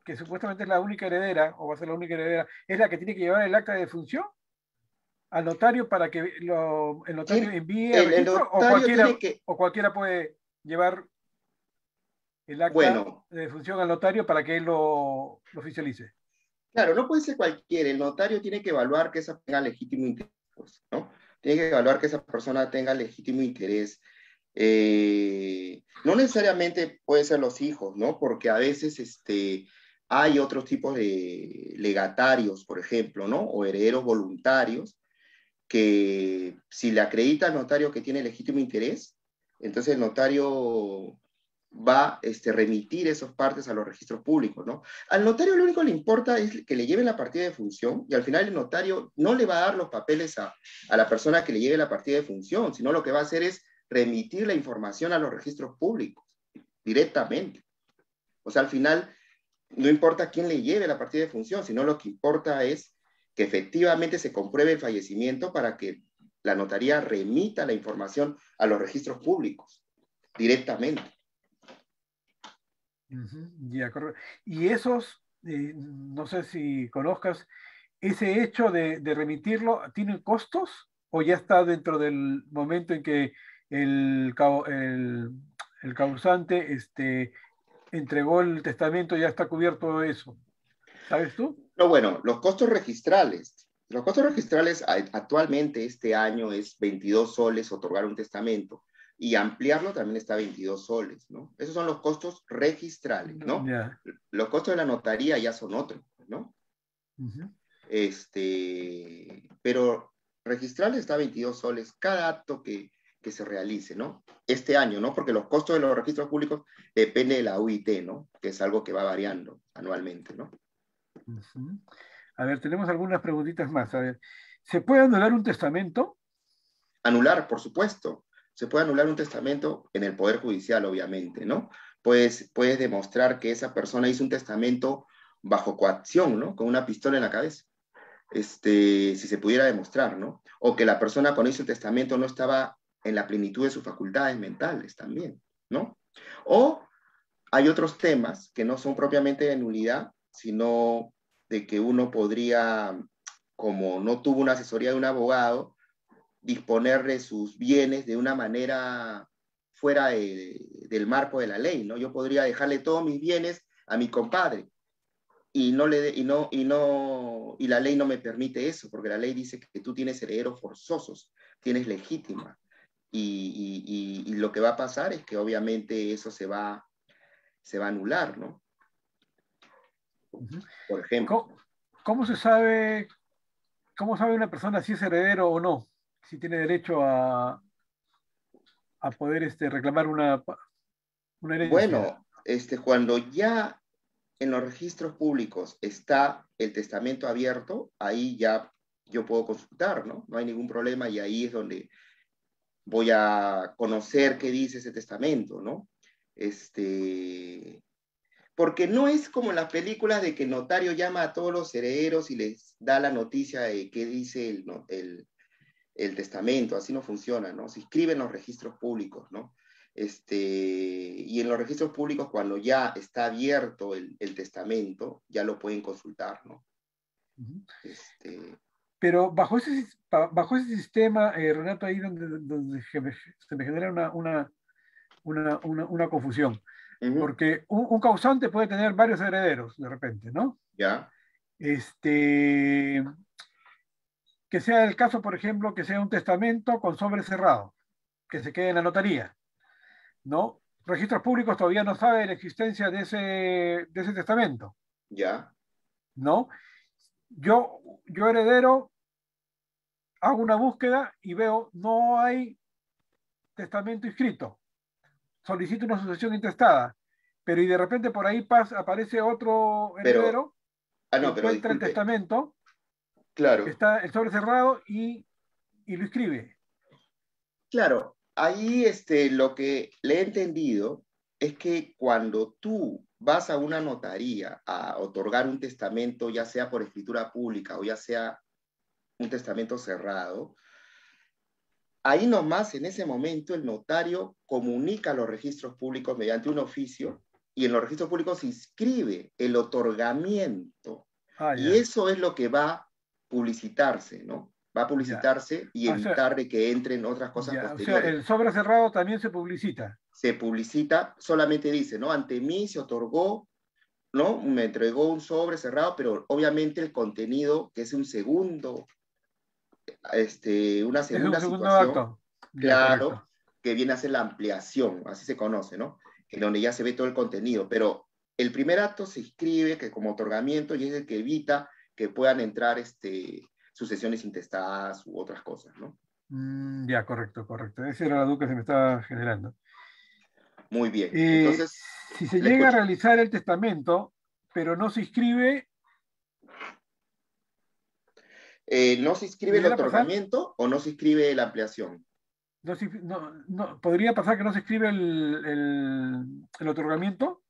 que supuestamente es la única heredera, o va a ser la única heredera, es la que tiene que llevar el acta de defunción al notario para que lo, el notario envíe el, registro, o, cualquiera, o cualquiera puede llevar el acta de defunción al notario para que él lo, lo oficialice. Claro, no puede ser cualquiera. El notario tiene que evaluar que esa tenga legítimo interés, ¿no? Tiene que evaluar que esa persona tenga legítimo interés. Eh, no necesariamente puede ser los hijos, ¿no? Porque a veces este, hay otros tipos de legatarios, por ejemplo, ¿no? O herederos voluntarios, que si le acredita al notario que tiene legítimo interés, entonces el notario va a este, remitir esas partes a los registros públicos, ¿no? Al notario lo único que le importa es que le lleven la partida de función y al final el notario no le va a dar los papeles a, a la persona que le lleve la partida de función, sino lo que va a hacer es remitir la información a los registros públicos directamente. O sea, al final no importa quién le lleve la partida de función, sino lo que importa es que efectivamente se compruebe el fallecimiento para que la notaría remita la información a los registros públicos directamente. Y esos, eh, no sé si conozcas, ese hecho de, remitirlo, ¿tiene costos o ya está dentro del momento en que el, el, causante este, entregó el testamento, ya está cubierto eso? ¿Sabes tú? No, bueno, los costos registrales. Los costos registrales actualmente este año es 22 soles otorgar un testamento y ampliarlo también está a 22 soles, ¿no? Esos son los costos registrales, ¿no? Los costos de la notaría ya son otros, ¿no? Este, pero registrales está a 22 soles cada acto que, que, se realice, ¿no? Este año, ¿no? Porque los costos de los registros públicos depende de la UIT, ¿no? Que es algo que va variando anualmente, ¿no? A ver, tenemos algunas preguntitas más. A ver, ¿se puede anular un testamento? Anular, por supuesto se puede anular un testamento en el Poder Judicial, obviamente, ¿no? Pues puedes demostrar que esa persona hizo un testamento bajo coacción, ¿no? Con una pistola en la cabeza. Este, si se pudiera demostrar, ¿no? O que la persona cuando hizo el testamento no estaba en la plenitud de sus facultades mentales también, ¿no? O hay otros temas que no son propiamente de nulidad, sino de que uno podría, como no tuvo una asesoría de un abogado, disponer de sus bienes de una manera fuera del marco de la ley, ¿no? Yo podría dejarle todos mis bienes a mi compadre y no le y no y no y la ley no me permite eso, porque la ley dice que tú tienes herederos forzosos, tienes legítima. Y, y, lo que va a pasar es que obviamente eso se va, se va a anular, ¿no? Por ejemplo. ¿Cómo, se sabe, cómo sabe una persona si es heredero o no? Si tiene derecho a, a poder este, reclamar una, una herencia. Bueno, este, cuando ya en los registros públicos está el testamento abierto, ahí ya yo puedo consultar, ¿no? No hay ningún problema y ahí es donde voy a conocer qué dice ese testamento, ¿no? Este, porque no es como en las películas de que el notario llama a todos los herederos y les da la noticia de qué dice el, el, el testamento, así no funciona, ¿no? Se inscribe en los registros públicos, ¿no? Este, y en los registros públicos, cuando ya está abierto el, el testamento, ya lo pueden consultar, ¿no? este... Pero bajo ese, bajo ese sistema, eh, Renato, ahí donde, donde se, me, genera una, una, una, una confusión. Porque un, un, causante puede tener varios herederos de repente, ¿no? Ya. Este, que sea el caso, por ejemplo, que sea un testamento con sobre cerrado, que se quede en la notaría, ¿no? Registros públicos todavía no saben la existencia de ese, de ese testamento. Ya. ¿No? Yo, yo heredero, hago una búsqueda y veo, no hay testamento inscrito. Solicito una sucesión intestada, pero y de repente por ahí pasa, aparece otro heredero, ah, no, pero encuentra el testamento Claro. Está el sobre cerrado y, lo escribe. Claro, ahí este, lo que le he entendido es que cuando tú vas a una notaría a otorgar un testamento, ya sea por escritura pública o ya sea un testamento cerrado, ahí nomás en ese momento el notario comunica a los registros públicos mediante un oficio y en los registros públicos se inscribe el otorgamiento. Ah, y eso es lo que va publicitarse, ¿no? Va a publicitarse y evitar de que entren otras cosas posteriores. O sea, el sobre cerrado también se publicita. Se publicita, solamente dice, ¿no? Ante mí se otorgó, ¿no? Me entregó un sobre cerrado, pero obviamente el contenido, que es un segundo, este, una segunda situación, claro, que viene a ser la ampliación, así se conoce, ¿no? En donde ya se ve todo el contenido, pero el primer acto se escribe que como otorgamiento y es el que evita que puedan entrar este, sucesiones intestadas u otras cosas, ¿no? Mm, ya, correcto, correcto. Esa era la duda que se me estaba generando. Muy bien. Eh, Entonces, si se llega a realizar el testamento, pero no se inscribe... Eh, ¿No se inscribe el otorgamiento o no se inscribe la ampliación? No, ¿Podría pasar que no se inscribe el, el otorgamiento?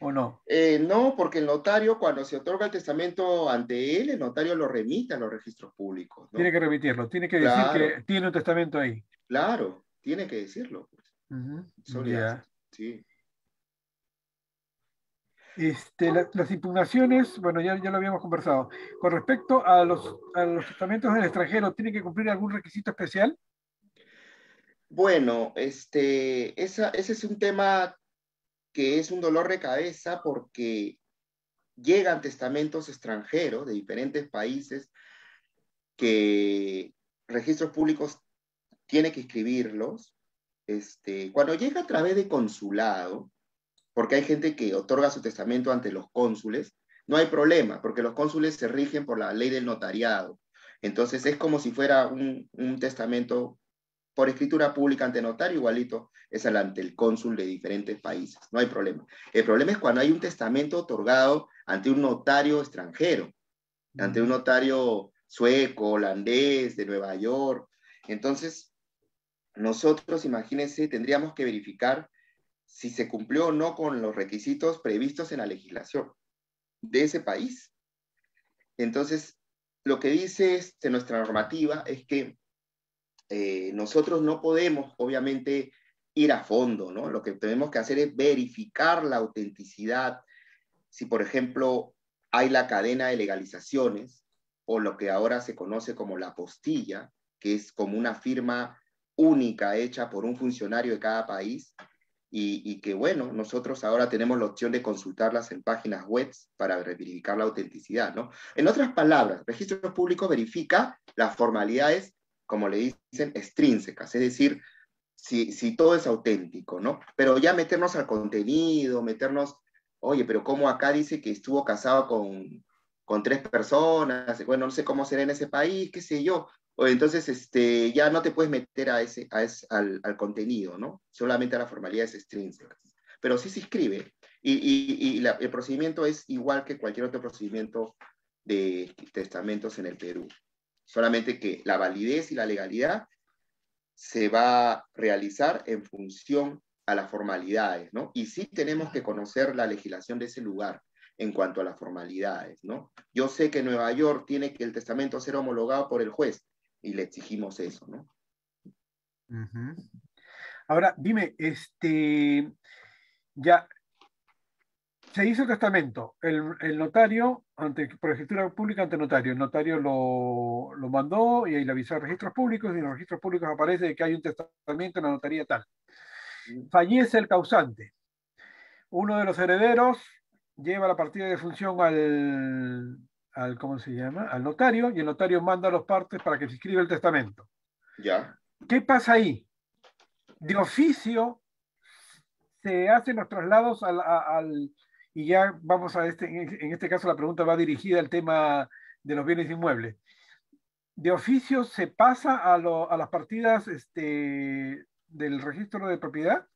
¿O no? Eh, no, porque el notario, cuando se otorga el testamento ante él, el notario lo remite a los registros públicos. Tiene que remitirlo, tiene que decir que tiene un testamento ahí. Claro, tiene que decirlo. Pues. Sí. Este, las impugnaciones, bueno, ya, ya lo habíamos conversado. Con respecto a los, a los testamentos del extranjero, ¿tiene que cumplir algún requisito especial? Bueno, este, esa, ese es un tema que es un dolor de cabeza porque llegan testamentos extranjeros de diferentes países que registros públicos tiene que escribirlos. Este, cuando llega a través de consulado, porque hay gente que otorga su testamento ante los cónsules, no hay problema, porque los cónsules se rigen por la ley del notariado. Entonces es como si fuera un, un testamento por escritura pública ante notario, igualito es ante el cónsul de diferentes países, no hay problema. El problema es cuando hay un testamento otorgado ante un notario extranjero, ante un notario sueco, holandés, de Nueva York. Entonces, nosotros, imagínense, tendríamos que verificar si se cumplió o no con los requisitos previstos en la legislación de ese país. Entonces, lo que dice este, nuestra normativa es que eh, nosotros no podemos, obviamente, ir a fondo, ¿no? Lo que tenemos que hacer es verificar la autenticidad. Si, por ejemplo, hay la cadena de legalizaciones o lo que ahora se conoce como la postilla, que es como una firma única hecha por un funcionario de cada país y, que, bueno, nosotros ahora tenemos la opción de consultarlas en páginas web para verificar la autenticidad, ¿no? En otras palabras, registros públicos verifica las formalidades como le dicen, extrínsecas, es decir, si, si todo es auténtico, ¿no? Pero ya meternos al contenido, meternos, oye, pero ¿cómo acá dice que estuvo casado con, con tres personas? Bueno, no sé cómo será en ese país, qué sé yo. O entonces este, ya no te puedes meter a ese, a ese, al, al, contenido, ¿no? Solamente a las formalidades extrínsecas. Pero sí se inscribe. Y, y, y la, el procedimiento es igual que cualquier otro procedimiento de testamentos en el Perú. Solamente que la validez y la legalidad se va a realizar en función a las formalidades, ¿no? Y sí tenemos que conocer la legislación de ese lugar en cuanto a las formalidades, ¿no? Yo sé que Nueva York tiene que el testamento ser homologado por el juez y le exigimos eso, ¿no? Ahora, dime, este, ya, se hizo el testamento, el, notario, ante, por escritura pública ante notario, el notario lo, lo, mandó y ahí le avisó a registros públicos y en los registros públicos aparece que hay un testamento en la notaría tal. Fallece el causante. Uno de los herederos lleva la partida de función al, al, ¿cómo se llama? Al notario y el notario manda a los partes para que se escriba el testamento. Ya. ¿Qué pasa ahí? De oficio se hacen los traslados al, al y ya vamos a este, en este caso la pregunta va dirigida al tema de los bienes inmuebles. De oficio se pasa a, lo, a las partidas este, del registro de propiedad,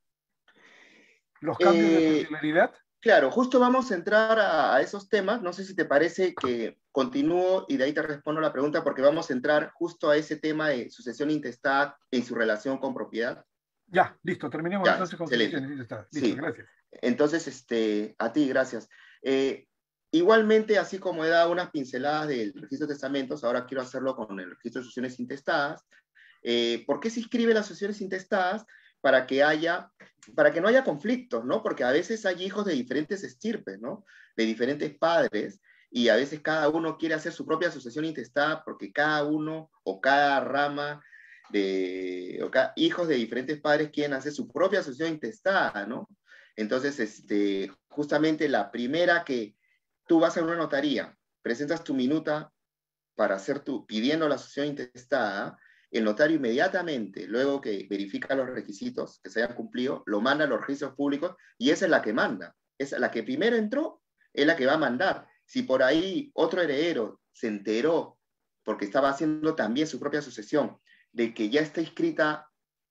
los cambios eh, de titularidad. Claro, justo vamos a entrar a, a, esos temas. No sé si te parece que continúo y de ahí te respondo la pregunta porque vamos a entrar justo a ese tema de sucesión intestada en su relación con propiedad. Ya, listo, terminemos ya, entonces con excelente. sucesión intestada. Sí. Listo, gracias. Entonces, este, a ti, gracias. Eh, igualmente, así como he dado unas pinceladas del registro de testamentos, ahora quiero hacerlo con el registro de sucesiones intestadas. Eh, ¿Por qué se inscribe las sucesiones intestadas? Para que haya, para que no haya conflictos, ¿no? Porque a veces hay hijos de diferentes estirpes, ¿no? De diferentes padres, y a veces cada uno quiere hacer su propia sucesión intestada porque cada uno o cada rama de o cada, hijos de diferentes padres quieren hacer su propia sucesión intestada, ¿no? Entonces, este, justamente la primera que tú vas a una notaría, presentas tu minuta para hacer tu, pidiendo la sucesión intestada, el notario inmediatamente, luego que verifica los requisitos que se hayan cumplido, lo manda a los registros públicos y esa es la que manda. Es la que primero entró, es la que va a mandar. Si por ahí otro heredero se enteró, porque estaba haciendo también su propia sucesión, de que ya está inscrita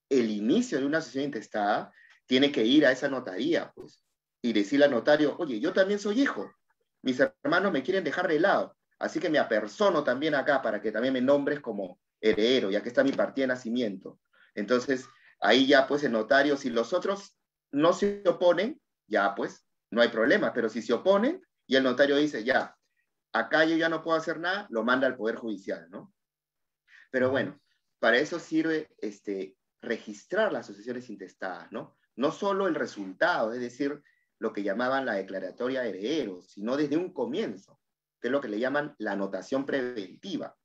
el inicio de una sucesión intestada, tiene que ir a esa notaría, pues, y decirle al notario, oye, yo también soy hijo, mis hermanos me quieren dejar de lado, así que me apersono también acá para que también me nombres como heredero, ya que está mi partida de nacimiento. Entonces, ahí ya pues el notario, si los otros no se oponen, ya pues no hay problema, pero si se oponen y el notario dice, ya, acá yo ya no puedo hacer nada, lo manda al Poder Judicial, ¿no? Pero bueno, para eso sirve este, registrar las sucesiones intestadas, ¿no? No solo el resultado, es decir, lo que llamaban la declaratoria de herederos, sino desde un comienzo, que es lo que le llaman la anotación preventiva.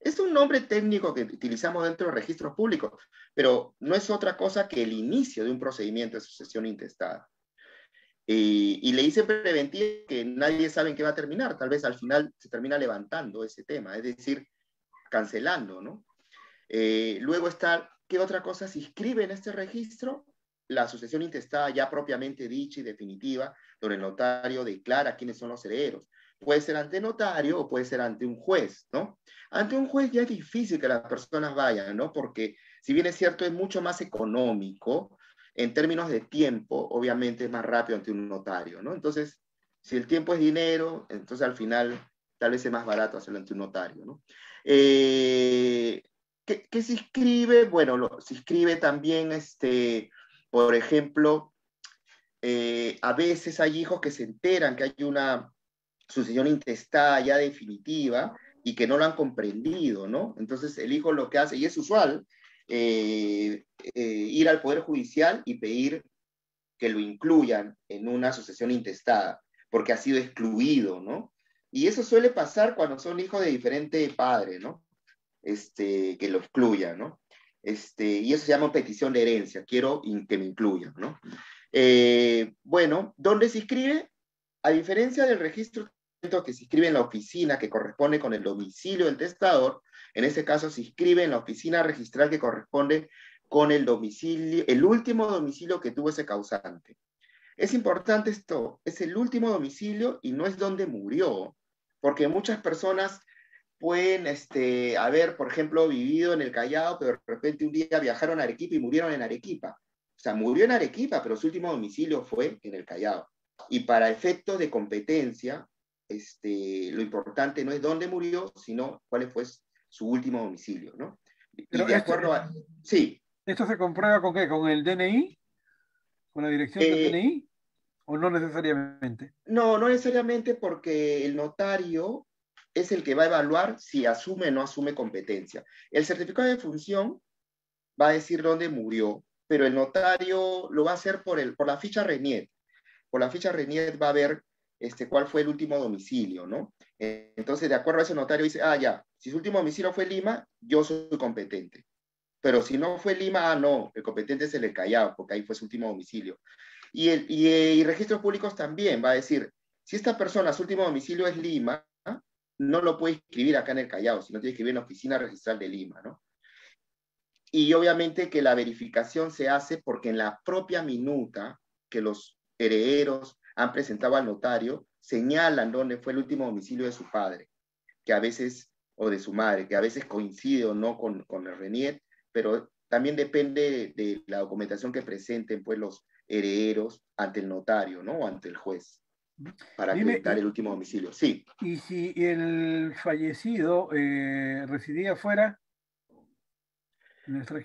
Es un nombre técnico que utilizamos dentro de registros públicos, pero no es otra cosa que el inicio de un procedimiento de sucesión intestada. Y, le hice preventiva que nadie sabe en qué va a terminar. Tal vez al final se termina levantando ese tema, es decir, cancelando, ¿no? Eh, luego está, ¿qué otra cosa se inscribe en este registro? La sucesión intestada ya propiamente dicha y definitiva, donde el notario declara quiénes son los herederos. Puede ser ante notario o puede ser ante un juez, ¿no? Ante un juez ya es difícil que las personas vayan, ¿no? Porque si bien es cierto, es mucho más económico, en términos de tiempo, obviamente es más rápido ante un notario, ¿no? Entonces, si el tiempo es dinero, entonces al final tal vez es más barato hacerlo ante un notario, ¿no? Eh, ¿qué, ¿qué, se inscribe? Bueno, lo, se inscribe también, este, por ejemplo, eh, a veces hay hijos que se enteran que hay una sucesión intestada ya definitiva y que no lo han comprendido, ¿no? Entonces el hijo lo que hace, y es usual, eh, eh, ir al Poder Judicial y pedir que lo incluyan en una sucesión intestada, porque ha sido excluido, ¿no? Y eso suele pasar cuando son hijos de diferente padre, ¿no? Este, que lo excluyan, ¿no? Este, y eso se llama petición de herencia, quiero que me incluyan, ¿no? Eh, bueno, ¿dónde se inscribe? A diferencia del registro que se inscribe en la oficina que corresponde con el domicilio del testador, En ese caso se inscribe en la oficina registral que corresponde con el domicilio, el último domicilio que tuvo ese causante. Es importante esto, es el último domicilio y no es donde murió, porque muchas personas pueden este, haber, por ejemplo, vivido en el Callao, pero de repente un día viajaron a Arequipa y murieron en Arequipa. O sea, murió en Arequipa, pero su último domicilio fue en el Callao. Y para efectos de competencia, este, lo importante no es dónde murió, sino cuál fue su último domicilio, ¿no? Pero de acuerdo a... Sí. ¿Esto se comprueba con qué? ¿Con el DNI? ¿Con la dirección del eh, DNI? ¿O no necesariamente? No, no necesariamente porque el notario es el que va a evaluar si asume o no asume competencia. El certificado de función va a decir dónde murió, pero el notario lo va a hacer por, el, por la ficha RENIET. Por la ficha RENIET va a ver este, cuál fue el último domicilio, ¿no? Entonces, de acuerdo a ese notario, dice, ah, ya, si su último domicilio fue Lima, yo soy competente. Pero si no fue Lima, ah, no, el competente es el Callao, porque ahí fue su último domicilio. Y, el, y, y registros públicos también va a decir, si esta persona, su último domicilio es Lima, no lo puede escribir acá en el Callao, sino tiene que escribir en la oficina registral de Lima, ¿no? Y obviamente que la verificación se hace porque en la propia minuta que los herederos han presentado al notario, señalan dónde fue el último domicilio de su padre, que a veces, o de su madre, que a veces coincide o no con, el RENIET, pero también depende de la documentación que presenten pues, los herederos ante el notario, ¿no? O ante el juez para acreditar el último domicilio. Sí. ¿Y si el fallecido eh, residía fuera?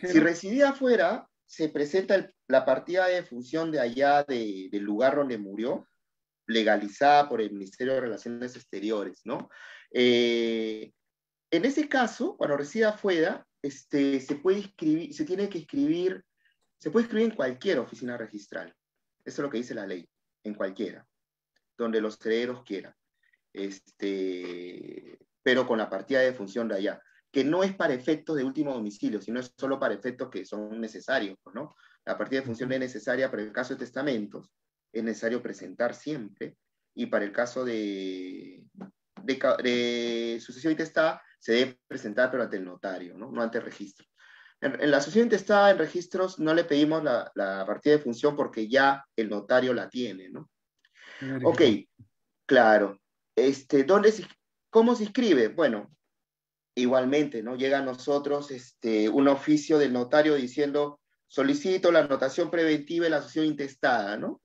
Si residía fuera, se presenta la partida de función de allá del lugar donde murió, legalizada por el Ministerio de Relaciones Exteriores, ¿no? Eh, en ese caso, cuando resida fuera, este, se puede escribir, se tiene que escribir, se puede escribir en cualquier oficina registral. Eso es lo que dice la ley, en cualquiera donde los herederos quieran. Este, pero con la partida de función de allá, que no es para efectos de último domicilio, sino es solo para efectos que son necesarios, ¿no? La partida de función es necesaria para el caso de testamentos, es necesario presentar siempre, y para el caso de, de, sucesión intestada, se debe presentar pero ante el notario, ¿no? No ante el registro. En, la sucesión intestada, en registros, no le pedimos la, la partida de función porque ya el notario la tiene, ¿no? Ok, claro. Este, ¿dónde ¿Cómo se inscribe? Bueno, igualmente, ¿no? Llega a nosotros este, un oficio del notario diciendo, solicito la anotación preventiva de la asociación intestada, ¿no?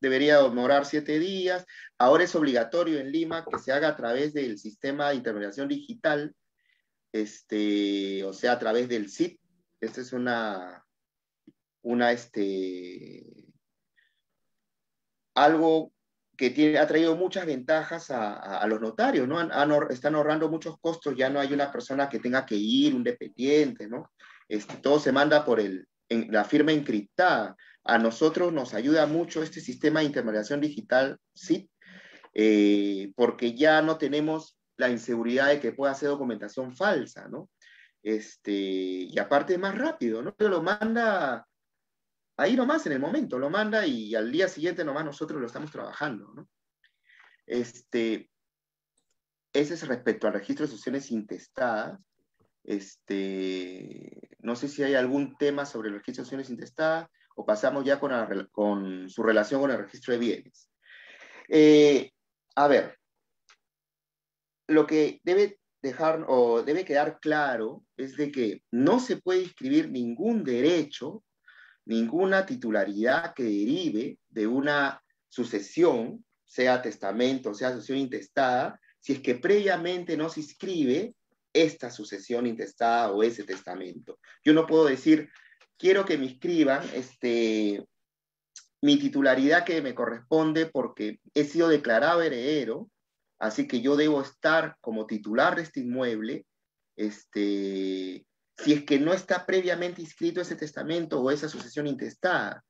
Debería demorar siete días. Ahora es obligatorio en Lima que se haga a través del sistema de intermediación digital, este, o sea, a través del SIT. Esta es una, una, este, algo que tiene, ha traído muchas ventajas a, los notarios, ¿no? están ahorrando muchos costos, ya no hay una persona que tenga que ir, un dependiente, ¿no? Este, todo se manda por el, en, la firma encriptada. A nosotros nos ayuda mucho este sistema de intermediación digital, sí, eh, porque ya no tenemos la inseguridad de que pueda hacer documentación falsa, ¿no? Este, y aparte más rápido, ¿no? Lo manda ahí nomás en el momento, lo manda y al día siguiente nomás nosotros lo estamos trabajando. Este, ese es respecto al registro de sucesiones intestadas. Este, no sé si hay algún tema sobre el registro de sucesiones intestadas o pasamos ya con, con su relación con el registro de bienes. Eh, a ver, lo que debe dejar o debe quedar claro es de que no se puede inscribir ningún derecho ninguna titularidad que derive de una sucesión, sea testamento, sea sucesión intestada, si es que previamente no se inscribe esta sucesión intestada o ese testamento. Yo no puedo decir, quiero que me inscriban este, mi titularidad que me corresponde porque he sido declarado heredero, así que yo debo estar como titular de este inmueble, este, si es que no está previamente inscrito ese testamento o esa sucesión intestada.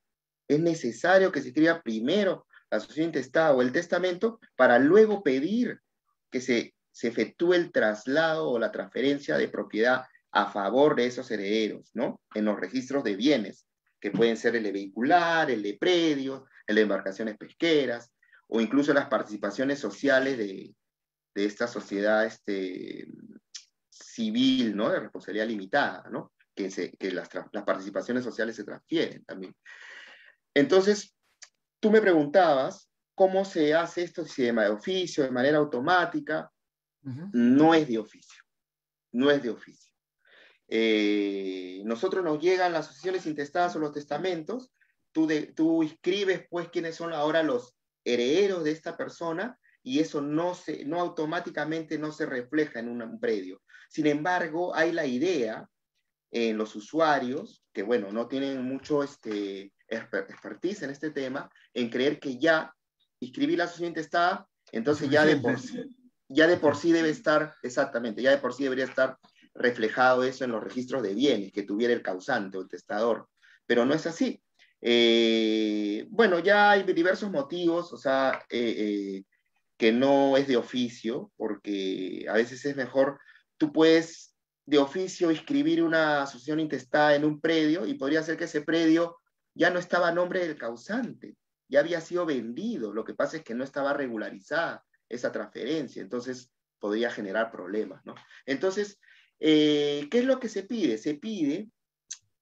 Es necesario que se escriba primero la sucesión intestada o el testamento para luego pedir que se, se efectúe el traslado o la transferencia de propiedad a favor de esos herederos, ¿no? En los registros de bienes, que pueden ser el de vehicular, el de predios, el de embarcaciones pesqueras, o incluso las participaciones sociales de, de esta sociedad este, civil, ¿no? De responsabilidad limitada, ¿no? Que, se, que las, las participaciones sociales se transfieren también. Entonces, tú me preguntabas cómo se hace esto, si de oficio, de manera automática. No es de oficio, no es de oficio. Eh, nosotros nos llegan las sucesiones intestadas o los testamentos, tú, de, tú escribes pues quiénes son ahora los herederos de esta persona y eso no, se, no automáticamente no se refleja en un predio. Sin embargo, hay la idea en los usuarios, que bueno, no tienen mucho este, expertise en este tema, en creer que ya escribí la asociación intestada, entonces ya de, por sí, ya de por sí debe estar, exactamente, ya de por sí debería estar reflejado eso en los registros de bienes que tuviera el causante o el testador, pero no es así. Eh, bueno, ya hay diversos motivos, o sea, eh, eh, que no es de oficio, porque a veces es mejor, tú puedes de oficio escribir una asociación intestada en un predio y podría ser que ese predio ya no estaba a nombre del causante, ya había sido vendido, lo que pasa es que no estaba regularizada esa transferencia, entonces podría generar problemas, ¿no? Entonces, ¿qué es lo que se pide? Se pide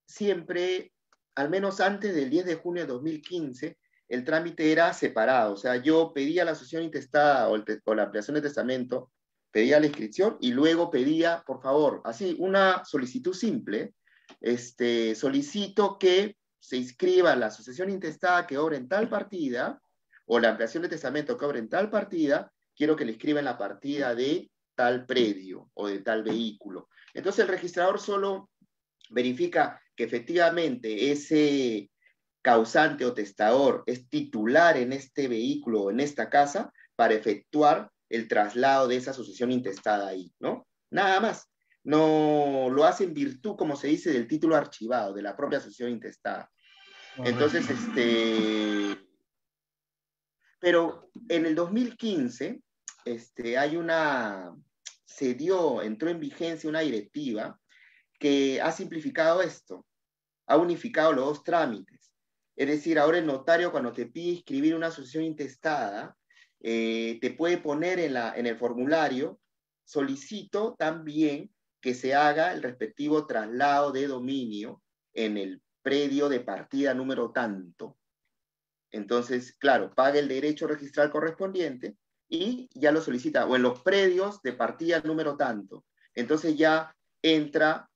siempre, al menos antes del 10 de junio de 2015, el trámite era separado, o sea, yo pedía la asociación intestada o, la ampliación de testamento, pedía la inscripción y luego pedía, por favor, así, una solicitud simple, este, solicito que se inscriba la asociación intestada que obra en tal partida o la ampliación de testamento que obra en tal partida, quiero que le escriba en la partida de tal predio o de tal vehículo. Entonces el registrador solo verifica que efectivamente ese causante o testador es titular en este vehículo o en esta casa para efectuar el traslado de esa sucesión intestada ahí, ¿no? Nada más. No lo hace en virtud, como se dice, del título archivado, de la propia sucesión intestada. Entonces, este... Pero en el 2015, este, hay una, se dio, entró en vigencia una directiva que ha simplificado esto, ha unificado los dos trámites. Es decir, ahora el notario cuando te pide escribir una sucesión intestada, eh, te puede poner en, la, en el formulario, solicito también que se haga el respectivo traslado de dominio en el predio de partida número tanto. Entonces, claro, paga el derecho registral correspondiente y ya lo solicita, o en los predios de partida número tanto. Entonces ya entra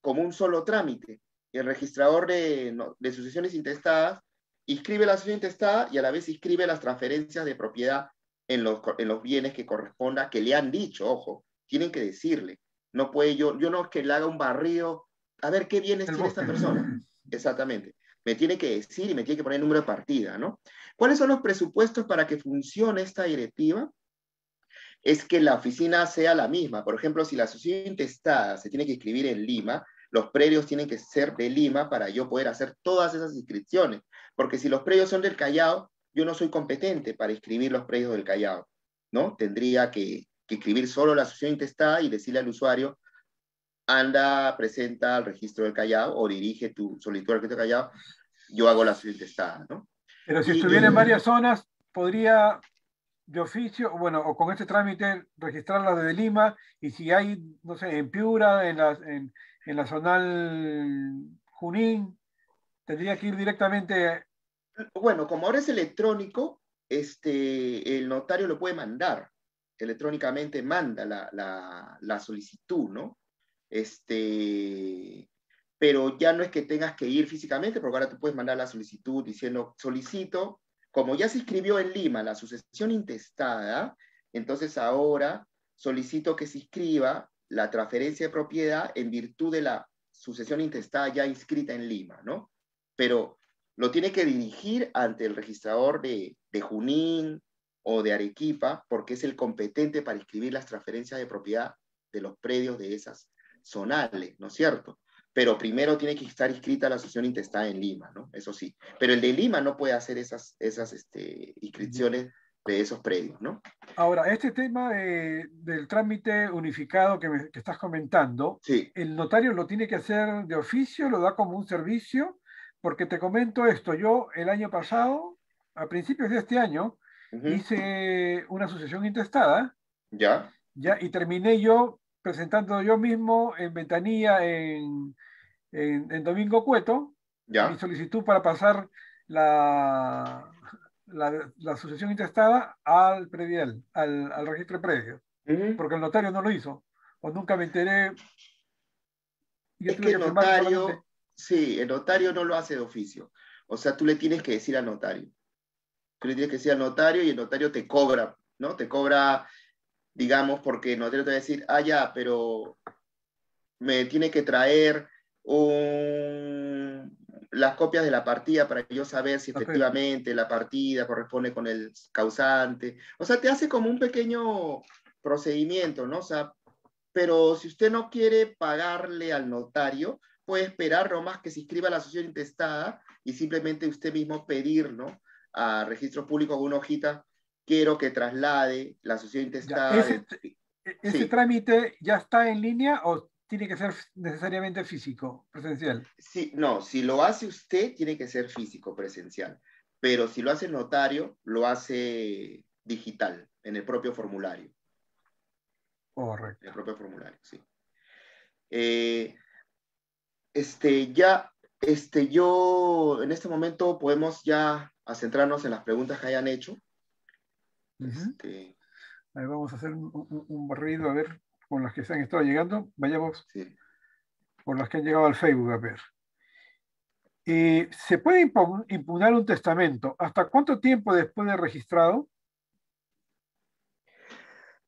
como un solo trámite el registrador de, sucesiones intestadas inscribe la sucesión intestada y a la vez inscribe las transferencias de propiedad en los, en los bienes que corresponda, que le han dicho, ojo, tienen que decirle. No puede yo, yo no es que le haga un barrido, a ver qué bienes tiene esta persona. Exactamente. Me tiene que decir y me tiene que poner el número de partida, ¿no? ¿Cuáles son los presupuestos para que funcione esta directiva? Es que la oficina sea la misma. Por ejemplo, si la sucesión intestada se tiene que escribir en Lima, los predios tienen que ser de Lima para yo poder hacer todas esas inscripciones. Porque si los predios son del Callao, yo no soy competente para inscribir los predios del Callao, ¿no? Tendría que, que escribir solo la asociación intestada y decirle al usuario, anda, presenta al registro del Callao o dirige tu solicitud al registro del Callao, yo hago la asociación intestada, ¿no? Pero si estuviera en varias zonas, podría de oficio, bueno, o con este trámite registrarla desde Lima, y si hay, no sé, en Piura, en, las, en, en la zonal Junín, tendría que ir directamente. Bueno, como ahora es electrónico, este, el notario lo puede mandar, electrónicamente manda la, la, solicitud, ¿no? Este, pero ya no es que tengas que ir físicamente, porque ahora tú puedes mandar la solicitud diciendo, solicito, como ya se inscribió en Lima la sucesión intestada, entonces ahora solicito que se inscriba la transferencia de propiedad en virtud de la sucesión intestada ya inscrita en Lima, ¿no? Pero lo tiene que dirigir ante el registrador de, de Junín o de Arequipa, porque es el competente para inscribir las transferencias de propiedad de los predios de esas zonales, ¿no es cierto? Pero primero tiene que estar inscrita la sucesión intestada en Lima, ¿no? Eso sí. Pero el de Lima no puede hacer esas, esas este, inscripciones de esos predios, ¿no? Ahora, este tema del trámite unificado que, me, estás comentando, ¿el notario lo tiene que hacer de oficio, lo da como un servicio? Porque te comento esto, yo el año pasado, a principios de este año, hice una sucesión intestada. Ya. Ya, y terminé yo presentando yo mismo en Ventanilla, en, en, Domingo Cueto, mi solicitud para pasar la, la, asociación intestada al predial, al, al registro de predios, porque el notario no lo hizo, o nunca me enteré. es que el notario, sí, el notario no lo hace de oficio. O sea, tú le tienes que decir al notario. Tú le tienes que decir al notario y el notario te cobra, ¿no? Te cobra, digamos, porque el notario te va a decir, ah, ya, pero me tiene que traer un, las copias de la partida para yo saber si efectivamente la partida corresponde con el causante. O sea, te hace como un pequeño procedimiento, ¿no? O sea, pero si usted no quiere pagarle al notario, puede esperar nomás que se inscriba la asociación intestada y simplemente usted mismo pedir, ¿no? A registro público con una hojita, quiero que traslade la asociación intestada. ¿Ese, trámite ya está en línea o tiene que ser necesariamente físico, presencial? Sí, no, si lo hace usted, tiene que ser físico, presencial. Pero si lo hace el notario, lo hace digital, en el propio formulario. Correcto. En el propio formulario, sí. Eh, este, ya, este, yo, en este momento podemos ya centrarnos en las preguntas que hayan hecho. Este, vamos a hacer un, un, barrido a ver con las que se han estado llegando. Vayamos por las que han llegado al Facebook a ver. Eh, ¿Se puede impugnar un testamento? ¿Hasta cuánto tiempo después de registrado?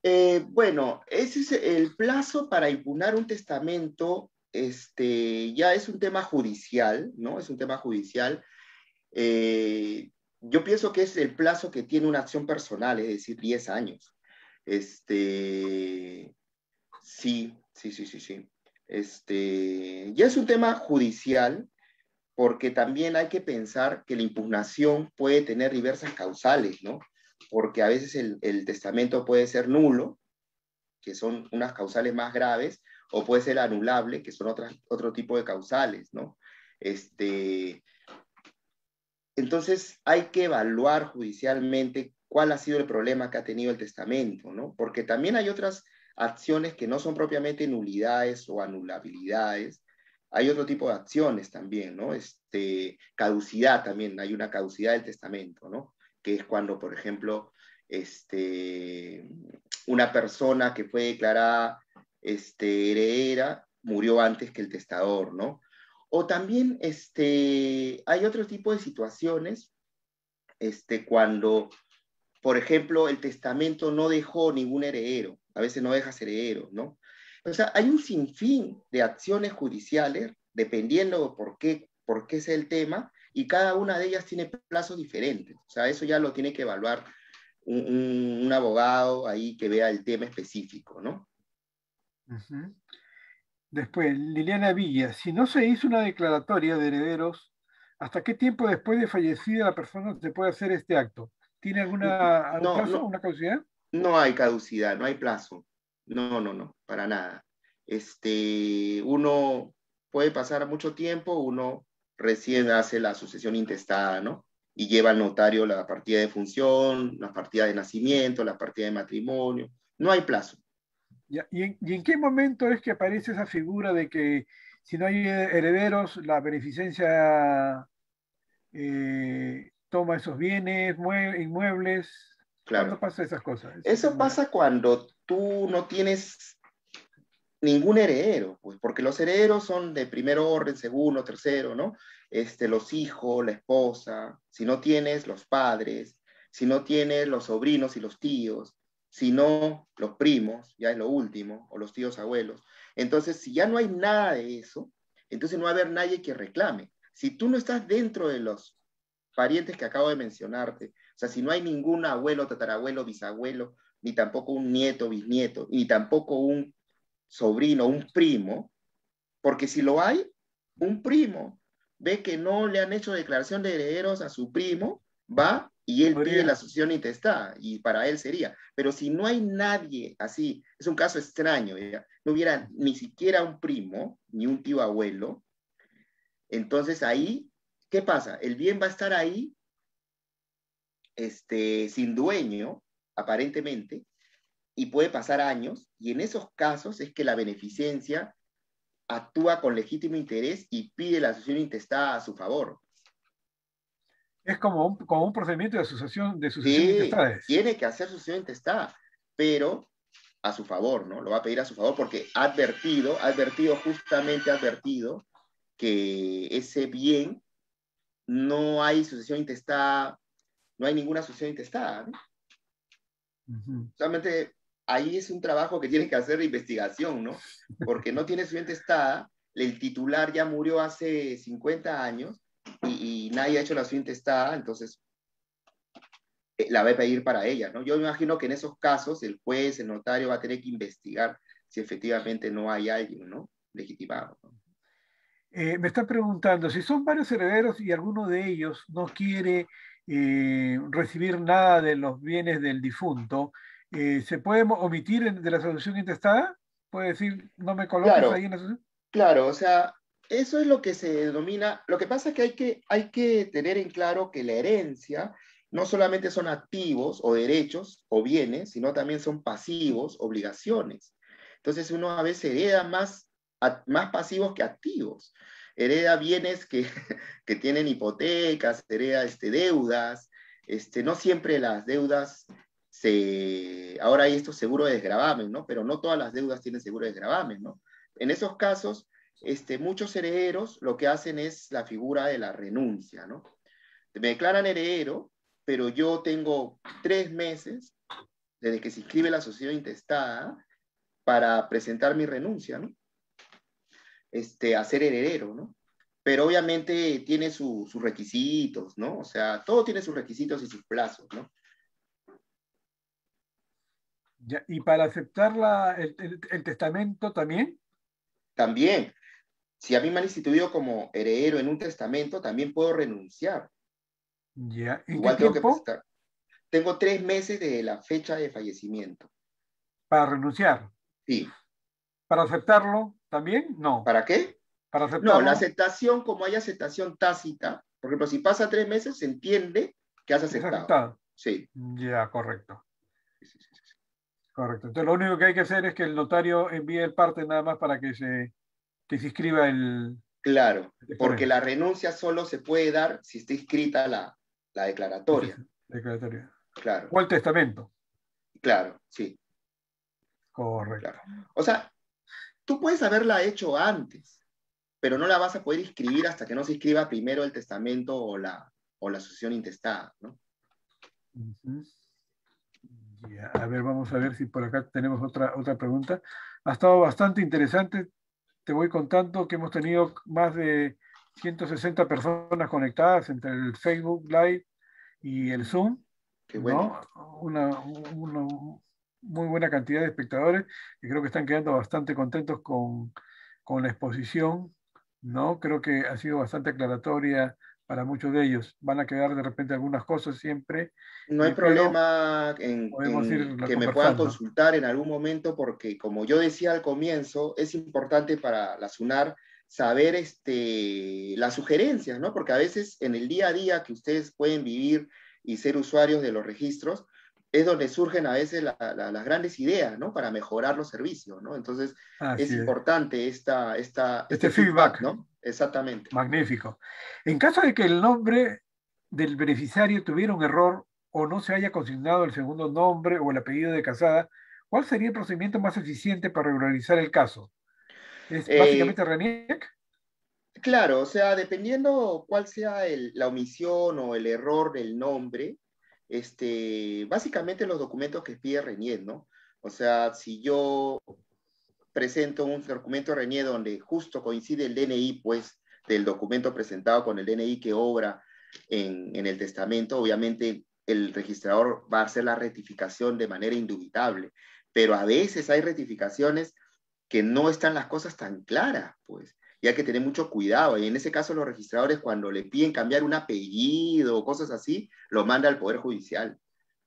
Eh, bueno, ese es el plazo para impugnar un testamento. Este, ya es un tema judicial, ¿no? Es un tema judicial. Eh, yo pienso que es el plazo que tiene una acción personal, es decir, 10 años. Este, Sí, sí, sí, sí, sí. Este, ya es un tema judicial porque también hay que pensar que la impugnación puede tener diversas causales, ¿no? Porque a veces el, testamento puede ser nulo, que son unas causales más graves, o puede ser anulable, que son otras, otro tipo de causales, ¿no? Este, entonces hay que evaluar judicialmente cuál ha sido el problema que ha tenido el testamento, ¿no? Porque también hay otras acciones que no son propiamente nulidades o anulabilidades. Hay otro tipo de acciones también, ¿no? Este, caducidad también, hay una caducidad del testamento, ¿no? Que es cuando, por ejemplo, este, una persona que fue declarada este, heredera murió antes que el testador, ¿no? O también este, hay otro tipo de situaciones este, cuando, por ejemplo, el testamento no dejó ningún heredero, a veces no dejas herederos, ¿no? O sea, hay un sinfín de acciones judiciales, dependiendo por qué, por qué es el tema, y cada una de ellas tiene plazos diferentes. O sea, eso ya lo tiene que evaluar un, abogado ahí que vea el tema específico, ¿no? Después, Liliana Villa, si no se hizo una declaratoria de herederos, ¿hasta qué tiempo después de fallecida la persona se puede hacer este acto? ¿Tiene alguna, algún plazo, una causidad? No hay caducidad, no hay plazo. No, no, no, para nada. Este, uno puede pasar mucho tiempo, uno recién hace la sucesión intestada, ¿no? Y lleva al notario la partida de función, la partida de nacimiento, la partida de matrimonio. No hay plazo. ¿Y, en, qué momento es que aparece esa figura de que si no hay herederos, la beneficencia eh, toma esos bienes, inmuebles? Claro. pasa esas cosas? Eso pasa cuando tú no tienes ningún heredero, pues, porque los herederos son de primer orden, segundo, tercero, ¿no? Este, los hijos, la esposa, si no tienes los padres, si no tienes los sobrinos y los tíos, si no los primos, ya es lo último, o los tíos abuelos. Entonces, si ya no hay nada de eso, entonces no va a haber nadie que reclame. Si tú no estás dentro de los parientes que acabo de mencionarte, o sea, si no hay ningún abuelo, tatarabuelo, bisabuelo, ni tampoco un nieto, bisnieto, ni tampoco un sobrino, un primo, porque si lo hay, un primo ve que no le han hecho declaración de herederos a su primo, va y él pide la sucesión intestada, y para él sería. Pero si no hay nadie así, es un caso extraño, no hubiera ni siquiera un primo, ni un tío abuelo, entonces ahí, ¿qué pasa? El bien va a estar ahí este, sin dueño, aparentemente, y puede pasar años, y en esos casos es que la beneficencia actúa con legítimo interés y pide la asociación intestada a su favor. Es como un, como un procedimiento de asociación de sucesión sí, intestada. Tiene que hacer sucesión intestada, pero a su favor, ¿no? Lo va a pedir a su favor porque ha advertido, ha advertido, justamente ha advertido que ese bien no hay sucesión intestada, no hay ninguna sucesión intestada, ¿no? Solamente ahí es un trabajo que tiene que hacer de investigación, ¿no? Porque no tiene sucesión intestada, el titular ya murió hace 50 años y, y nadie ha hecho la sucesión intestada, entonces eh, la va a pedir para ella, ¿no? Yo me imagino que en esos casos el juez, el notario va a tener que investigar si efectivamente no hay alguien, ¿no? Legitimado. Eh, me están preguntando si son varios herederos y alguno de ellos no quiere eh, recibir nada de los bienes del difunto, ¿se puede omitir de la asociación intestada? ¿Puede decir, no me coloques claro, ahí en la asociación? Claro, o sea, eso es lo que se denomina, lo que pasa es que hay que, hay que tener en claro que la herencia no solamente son activos o derechos o bienes, sino también son pasivos, obligaciones. Entonces uno a veces hereda más, más pasivos que activos. Hereda bienes que, que tienen hipotecas, hereda este, deudas. Este, no siempre las deudas se... Ahora hay estos seguros de desgravamen, ¿no? Pero no todas las deudas tienen seguro de desgravamen, ¿no? En esos casos, este, muchos herederos lo que hacen es la figura de la renuncia, ¿no? Me declaran heredero, pero yo tengo tres meses desde que se inscribe la sociedad intestada para presentar mi renuncia, ¿no? Este, a ser heredero, ¿no? Pero obviamente tiene sus requisitos, ¿no? O sea, todo tiene sus requisitos y sus plazos, ¿no? Ya, ¿Y para aceptar la, el, el, el, testamento también? También. Si a mí me han instituido como heredero en un testamento, también puedo renunciar. Ya. Igual tengo que presentar. Tengo tres meses de la fecha de fallecimiento. ¿Para renunciar? Sí. ¿Para aceptarlo también? No. ¿Para qué? Para aceptarlo. No, la aceptación, como hay aceptación tácita, por ejemplo, si pasa tres meses, se entiende que has aceptado. aceptado. Sí. Ya, correcto. Correcto. Entonces, lo único que hay que hacer es que el notario envíe el parte nada más para que se, que se inscriba el. Claro, porque la renuncia solo se puede dar si está inscrita la, la declaratoria. Declaratoria. Claro. O el testamento. Claro, sí. Correcto. Claro. O sea, tú puedes haberla hecho antes, pero no la vas a poder inscribir hasta que no se inscriba primero el testamento o la, o la sucesión intestada, ¿no? Uh -huh. yeah. A ver, vamos a ver si por acá tenemos otra, otra pregunta. Ha estado bastante interesante. Te voy contando que hemos tenido más de 160 personas conectadas entre el Facebook Live y el Zoom. Qué bueno. ¿no? Una, una, muy buena cantidad de espectadores que creo que están quedando bastante contentos con, con la exposición. ¿no? Creo que ha sido bastante aclaratoria para muchos de ellos. Van a quedar de repente algunas cosas siempre. No hay problema en, en que me puedan consultar en algún momento porque, como yo decía al comienzo, es importante para la SUNAR saber este, las sugerencias, ¿no? Porque a veces en el día a día que ustedes pueden vivir y ser usuarios de los registros, es donde surgen a veces la, la, las grandes ideas, ¿no? Para mejorar los servicios, ¿no? Entonces, Así es, importante esta, esta, este, este feedback, feedback, ¿no? Exactamente. Magnífico. En caso de que el nombre del beneficiario tuviera un error o no se haya consignado el segundo nombre o el apellido de casada, ¿cuál sería el procedimiento más eficiente para regularizar el caso? ¿Es básicamente eh, RENIEC? Claro, o sea, dependiendo cuál sea el, la omisión o el error del nombre, este, básicamente los documentos que pide RENIEC, ¿no? O sea, si yo presento un documento RENIEC donde justo coincide el DNI, pues, del documento presentado con el DNI que obra en, en el testamento, obviamente el registrador va a hacer la rectificación de manera indubitable, pero a veces hay rectificaciones que no están las cosas tan claras, pues, y hay que tener mucho cuidado. Y en ese caso los registradores cuando le piden cambiar un apellido o cosas así, lo manda al Poder Judicial,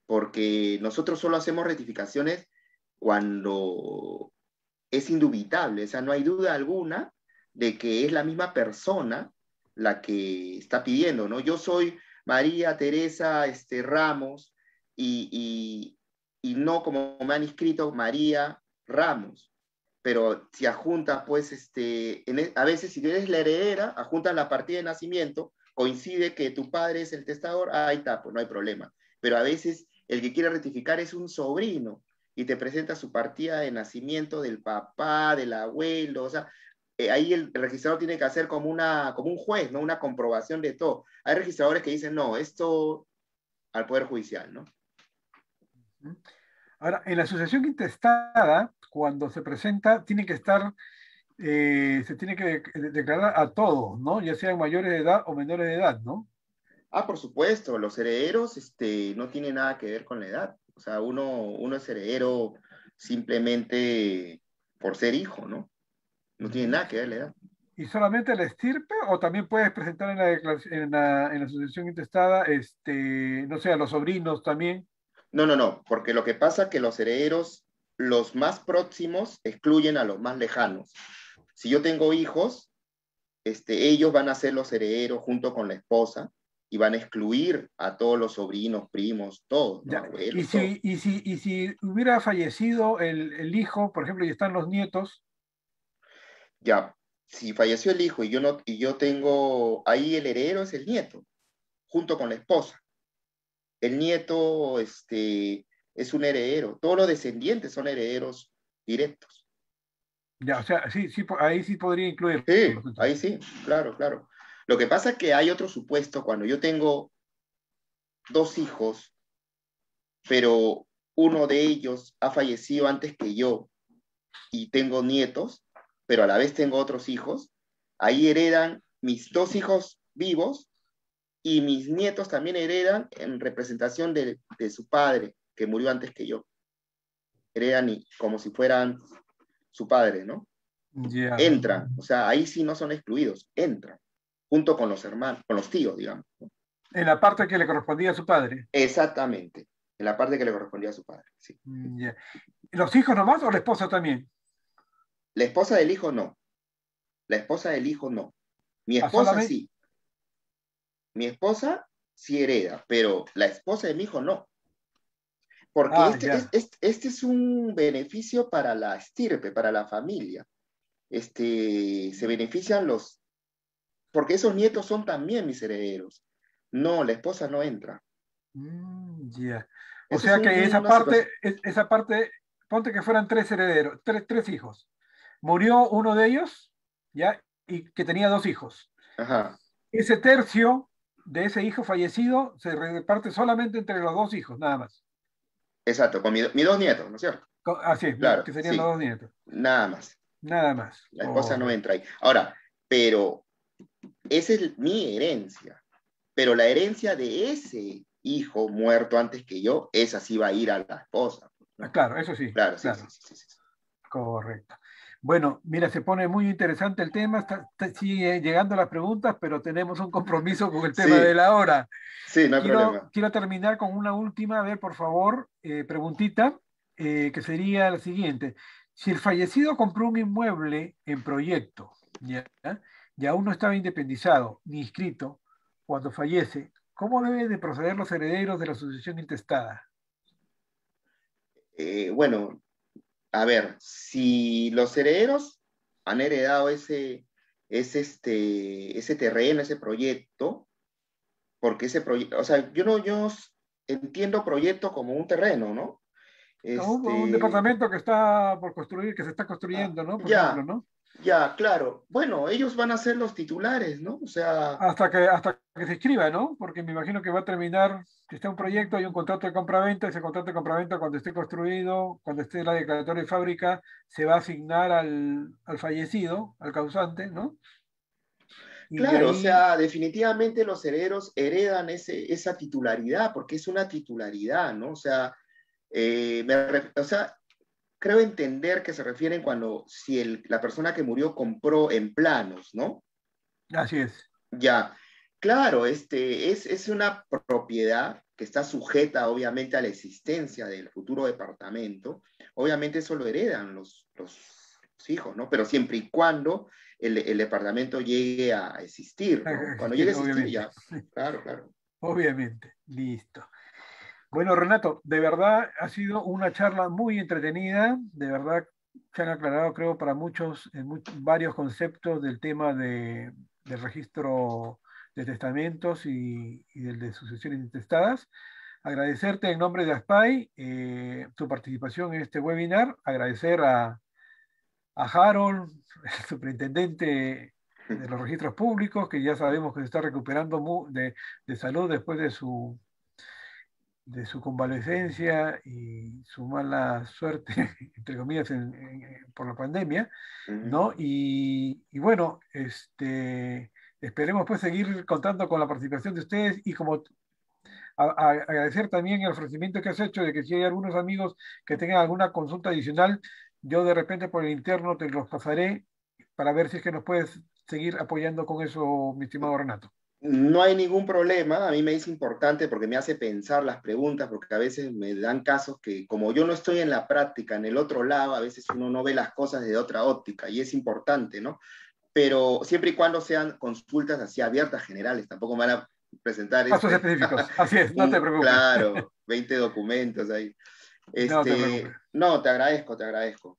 porque nosotros solo hacemos rectificaciones cuando es indubitable, o sea, no hay duda alguna de que es la misma persona la que está pidiendo, ¿no? Yo soy María Teresa este, Ramos y, y no como me han inscrito María Ramos. Pero si adjunta, pues, este, e, a veces si eres la heredera, adjuntas la partida de nacimiento, coincide que tu padre es el testador, ahí está, pues no hay problema. Pero a veces el que quiere rectificar es un sobrino y te presenta su partida de nacimiento del papá, del abuelo, o sea, eh, ahí el, registrador tiene que hacer como, una, como un juez, ¿no? Una comprobación de todo. Hay registradores que dicen, no, esto al Poder Judicial, ¿no? Ahora, en la asociación intestada, cuando se presenta, tiene que estar, eh, se tiene que declarar a todos, ¿no? Ya sean mayores de edad o menores de edad, ¿no? Ah, por supuesto, los herederos este, no tienen nada que ver con la edad. O sea, uno, uno es heredero simplemente por ser hijo, ¿no? No tiene nada que ver la edad. ¿Y solamente la estirpe o también puedes presentar en la, en la, en la asociación intestada, este, no sé, a los sobrinos también? No, no, no, porque lo que pasa es que los herederos, los más próximos, excluyen a los más lejanos. Si yo tengo hijos, este, ellos van a ser los herederos junto con la esposa y van a excluir a todos los sobrinos, primos, todos. ¿Y, si, Y, si, y, si, hubiera fallecido el, el, hijo, por ejemplo, y están los nietos. Ya, si falleció el hijo y yo, no, y yo tengo, ahí el heredero es el nieto, junto con la esposa el nieto este, es un heredero. Todos los descendientes son herederos directos. Ya, o sea, sí, sí, ahí sí podría incluir. Sí, ahí sí, claro, claro. Lo que pasa es que hay otro supuesto cuando yo tengo dos hijos, pero uno de ellos ha fallecido antes que yo y tengo nietos, pero a la vez tengo otros hijos, ahí heredan mis dos hijos vivos y mis nietos también heredan en representación de, su padre, que murió antes que yo. Heredan como si fueran su padre, ¿no? Entran, o sea, ahí sí no son excluidos, entran, junto con los hermanos, con los tíos, digamos. En la parte que le correspondía a su padre. Exactamente, en la parte que le correspondía a su padre, sí. ¿Los hijos nomás o la esposa también? La esposa del hijo no. La esposa del hijo no. Mi ah, esposa sí. Mi esposa sí hereda, pero la esposa de mi hijo no. Porque ah, este, este, es, un beneficio para la estirpe, para la familia. Este, se benefician los, porque esos nietos son también mis herederos. No, la esposa no entra. Mm, ya. O sea que esa parte, esa parte, ponte que fueran tres herederos, tres, tres hijos. Murió uno de ellos, ya, y que tenía dos hijos. Ajá. Ese tercio de ese hijo fallecido se reparte solamente entre los dos hijos, nada más. Exacto, con mis dos nietos, ¿no es cierto? así es, claro, que serían los dos nietos. Nada más. Nada más. La esposa no entra ahí. Ahora, pero esa es mi herencia. Pero la herencia de ese hijo muerto antes que yo, esa sí va a ir a la esposa. Ah, claro, eso sí. Claro, sí, Sí, sí, Correcto. Bueno, mira, se pone muy interesante el tema, sigue llegando las preguntas, pero tenemos un compromiso con el tema de la hora. Sí, no hay quiero, problema. Quiero terminar con una última, a ver, por favor, eh, preguntita, eh, que sería la siguiente. Si el fallecido compró un inmueble en proyecto, ¿ya? y aún no estaba independizado ni inscrito, cuando fallece, ¿cómo deben de proceder los herederos de la sucesión intestada? Eh, bueno, a ver, si los herederos han heredado ese, ese, este, ese terreno, ese proyecto, porque ese proyecto, o sea, yo no, yo entiendo proyecto como un terreno, ¿no? un este departamento que está por construir, que se está construyendo, ¿no? Por ya, ejemplo, ¿no? Ya, claro. Bueno, ellos van a ser los titulares, ¿no? O sea... Hasta que, hasta que se escriba, ¿no? Porque me imagino que va a terminar, que está un proyecto, hay un contrato de compraventa, ese contrato de compraventa cuando esté construido, cuando esté la declaratoria de fábrica, se va a asignar al, al fallecido, al causante, ¿no? claro, o sea, definitivamente los herederos heredan ese, esa titularidad, porque es una titularidad, ¿no? O sea, eh, me, o sea, creo entender que se refieren cuando si el, la persona que murió compró en planos, ¿no? Así es. Ya, claro, este, es, es una propiedad que está sujeta obviamente a la existencia del futuro departamento. Obviamente eso lo heredan los, los, hijos, ¿no? Pero siempre y cuando el, el departamento llegue a existir, ¿no? Cuando llegue a existir ya. Claro, claro. Obviamente, listo. Bueno, Renato, de verdad ha sido una charla muy entretenida, de verdad se han aclarado, creo, para muchos, en varios conceptos del tema de, del registro de testamentos y, y del de sucesiones intestadas. Agradecerte en nombre de ASPAI eh, tu participación en este webinar, agradecer a, Harold, el superintendente de los registros públicos, que ya sabemos que se está recuperando de salud después de su, de su convalecencia y su mala suerte, entre comillas, por la pandemia, ¿no? Y, y, bueno, este, esperemos pues seguir contando con la participación de ustedes y como agradecer también el ofrecimiento que has hecho de que si hay algunos amigos que tengan alguna consulta adicional, yo de repente por el interno te los pasaré para ver si es que nos puedes seguir apoyando con eso, mi estimado Renato. No hay ningún problema, a mí me es importante porque me hace pensar las preguntas, porque a veces me dan casos que como yo no estoy en la práctica, en el otro lado, a veces uno no ve las cosas de otra óptica y es importante, ¿no? Pero siempre y cuando sean consultas así abiertas, generales, tampoco van a presentar... Casos este, específicos, así es, no te preocupes. Claro, 20 documentos ahí. no, te este, no, te agradezco, te agradezco.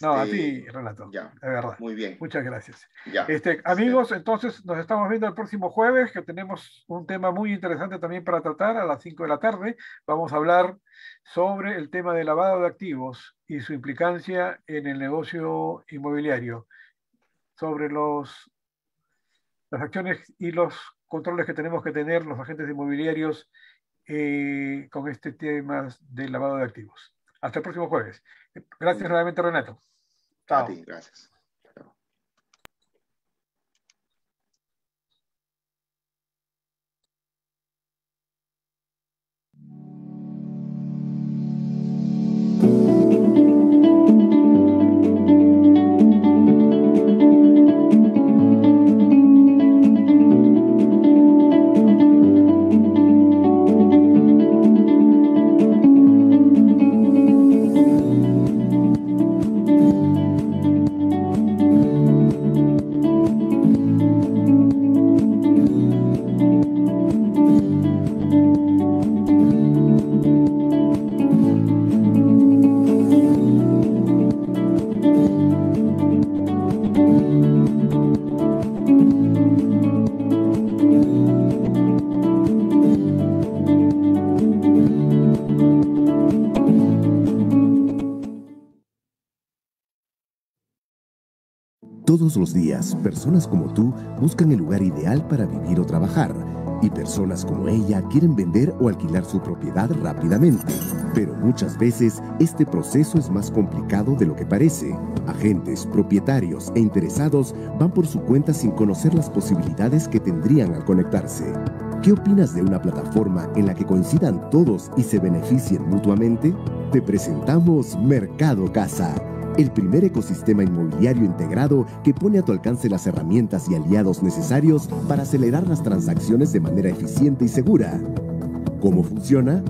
No, a ti, este, Renato, ya, de verdad. Muy bien. Muchas gracias. Ya, este, amigos, entonces nos estamos viendo el próximo jueves, que tenemos un tema muy interesante también para tratar a las 5 de la tarde. Vamos a hablar sobre el tema de lavado de activos y su implicancia en el negocio inmobiliario, sobre los, las acciones y los controles que tenemos que tener los agentes inmobiliarios eh, con este tema del lavado de activos. Hasta el próximo jueves. Gracias nuevamente, Renato. Chao. gracias. Todos los días, personas como tú buscan el lugar ideal para vivir o trabajar. Y personas como ella quieren vender o alquilar su propiedad rápidamente. Pero muchas veces este proceso es más complicado de lo que parece. Agentes, propietarios e interesados van por su cuenta sin conocer las posibilidades que tendrían al conectarse. ¿Qué opinas de una plataforma en la que coincidan todos y se beneficien mutuamente? Te presentamos Mercado Casa el primer ecosistema inmobiliario integrado que pone a tu alcance las herramientas y aliados necesarios para acelerar las transacciones de manera eficiente y segura. ¿Cómo funciona?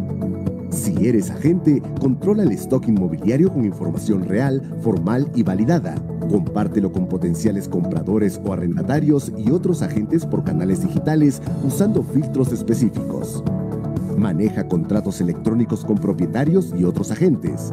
Si eres agente, controla el stock inmobiliario con información real, formal y validada. Compártelo con potenciales compradores o arrendatarios y otros agentes por canales digitales usando filtros específicos. Maneja contratos electrónicos con propietarios y otros agentes.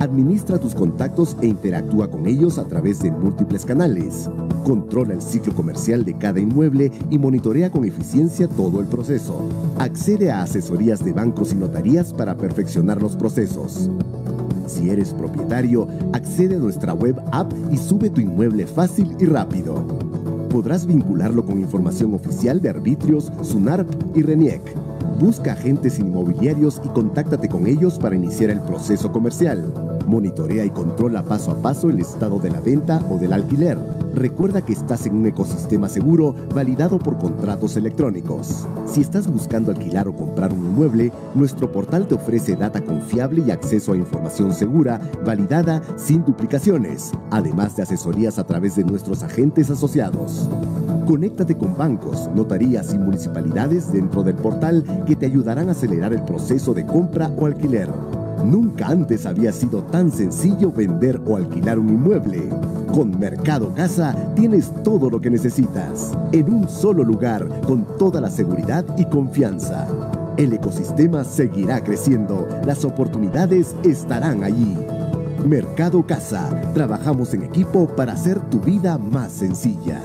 Administra tus contactos e interactúa con ellos a través de múltiples canales. Controla el ciclo comercial de cada inmueble y monitorea con eficiencia todo el proceso. Accede a asesorías de bancos y notarías para perfeccionar los procesos. Si eres propietario, accede a nuestra web app y sube tu inmueble fácil y rápido. Podrás vincularlo con información oficial de arbitrios, SUNARP y RENIEC Busca agentes inmobiliarios y contáctate con ellos para iniciar el proceso comercial. Monitorea y controla paso a paso el estado de la venta o del alquiler. Recuerda que estás en un ecosistema seguro validado por contratos electrónicos. Si estás buscando alquilar o comprar un inmueble, nuestro portal te ofrece data confiable y acceso a información segura, validada, sin duplicaciones, además de asesorías a través de nuestros agentes asociados. Conéctate con bancos, notarías y municipalidades dentro del portal que te ayudarán a acelerar el proceso de compra o alquiler. Nunca antes había sido tan sencillo vender o alquilar un inmueble. Con Mercado Casa tienes todo lo que necesitas, en un solo lugar, con toda la seguridad y confianza. El ecosistema seguirá creciendo, las oportunidades estarán allí. Mercado Casa, trabajamos en equipo para hacer tu vida más sencilla.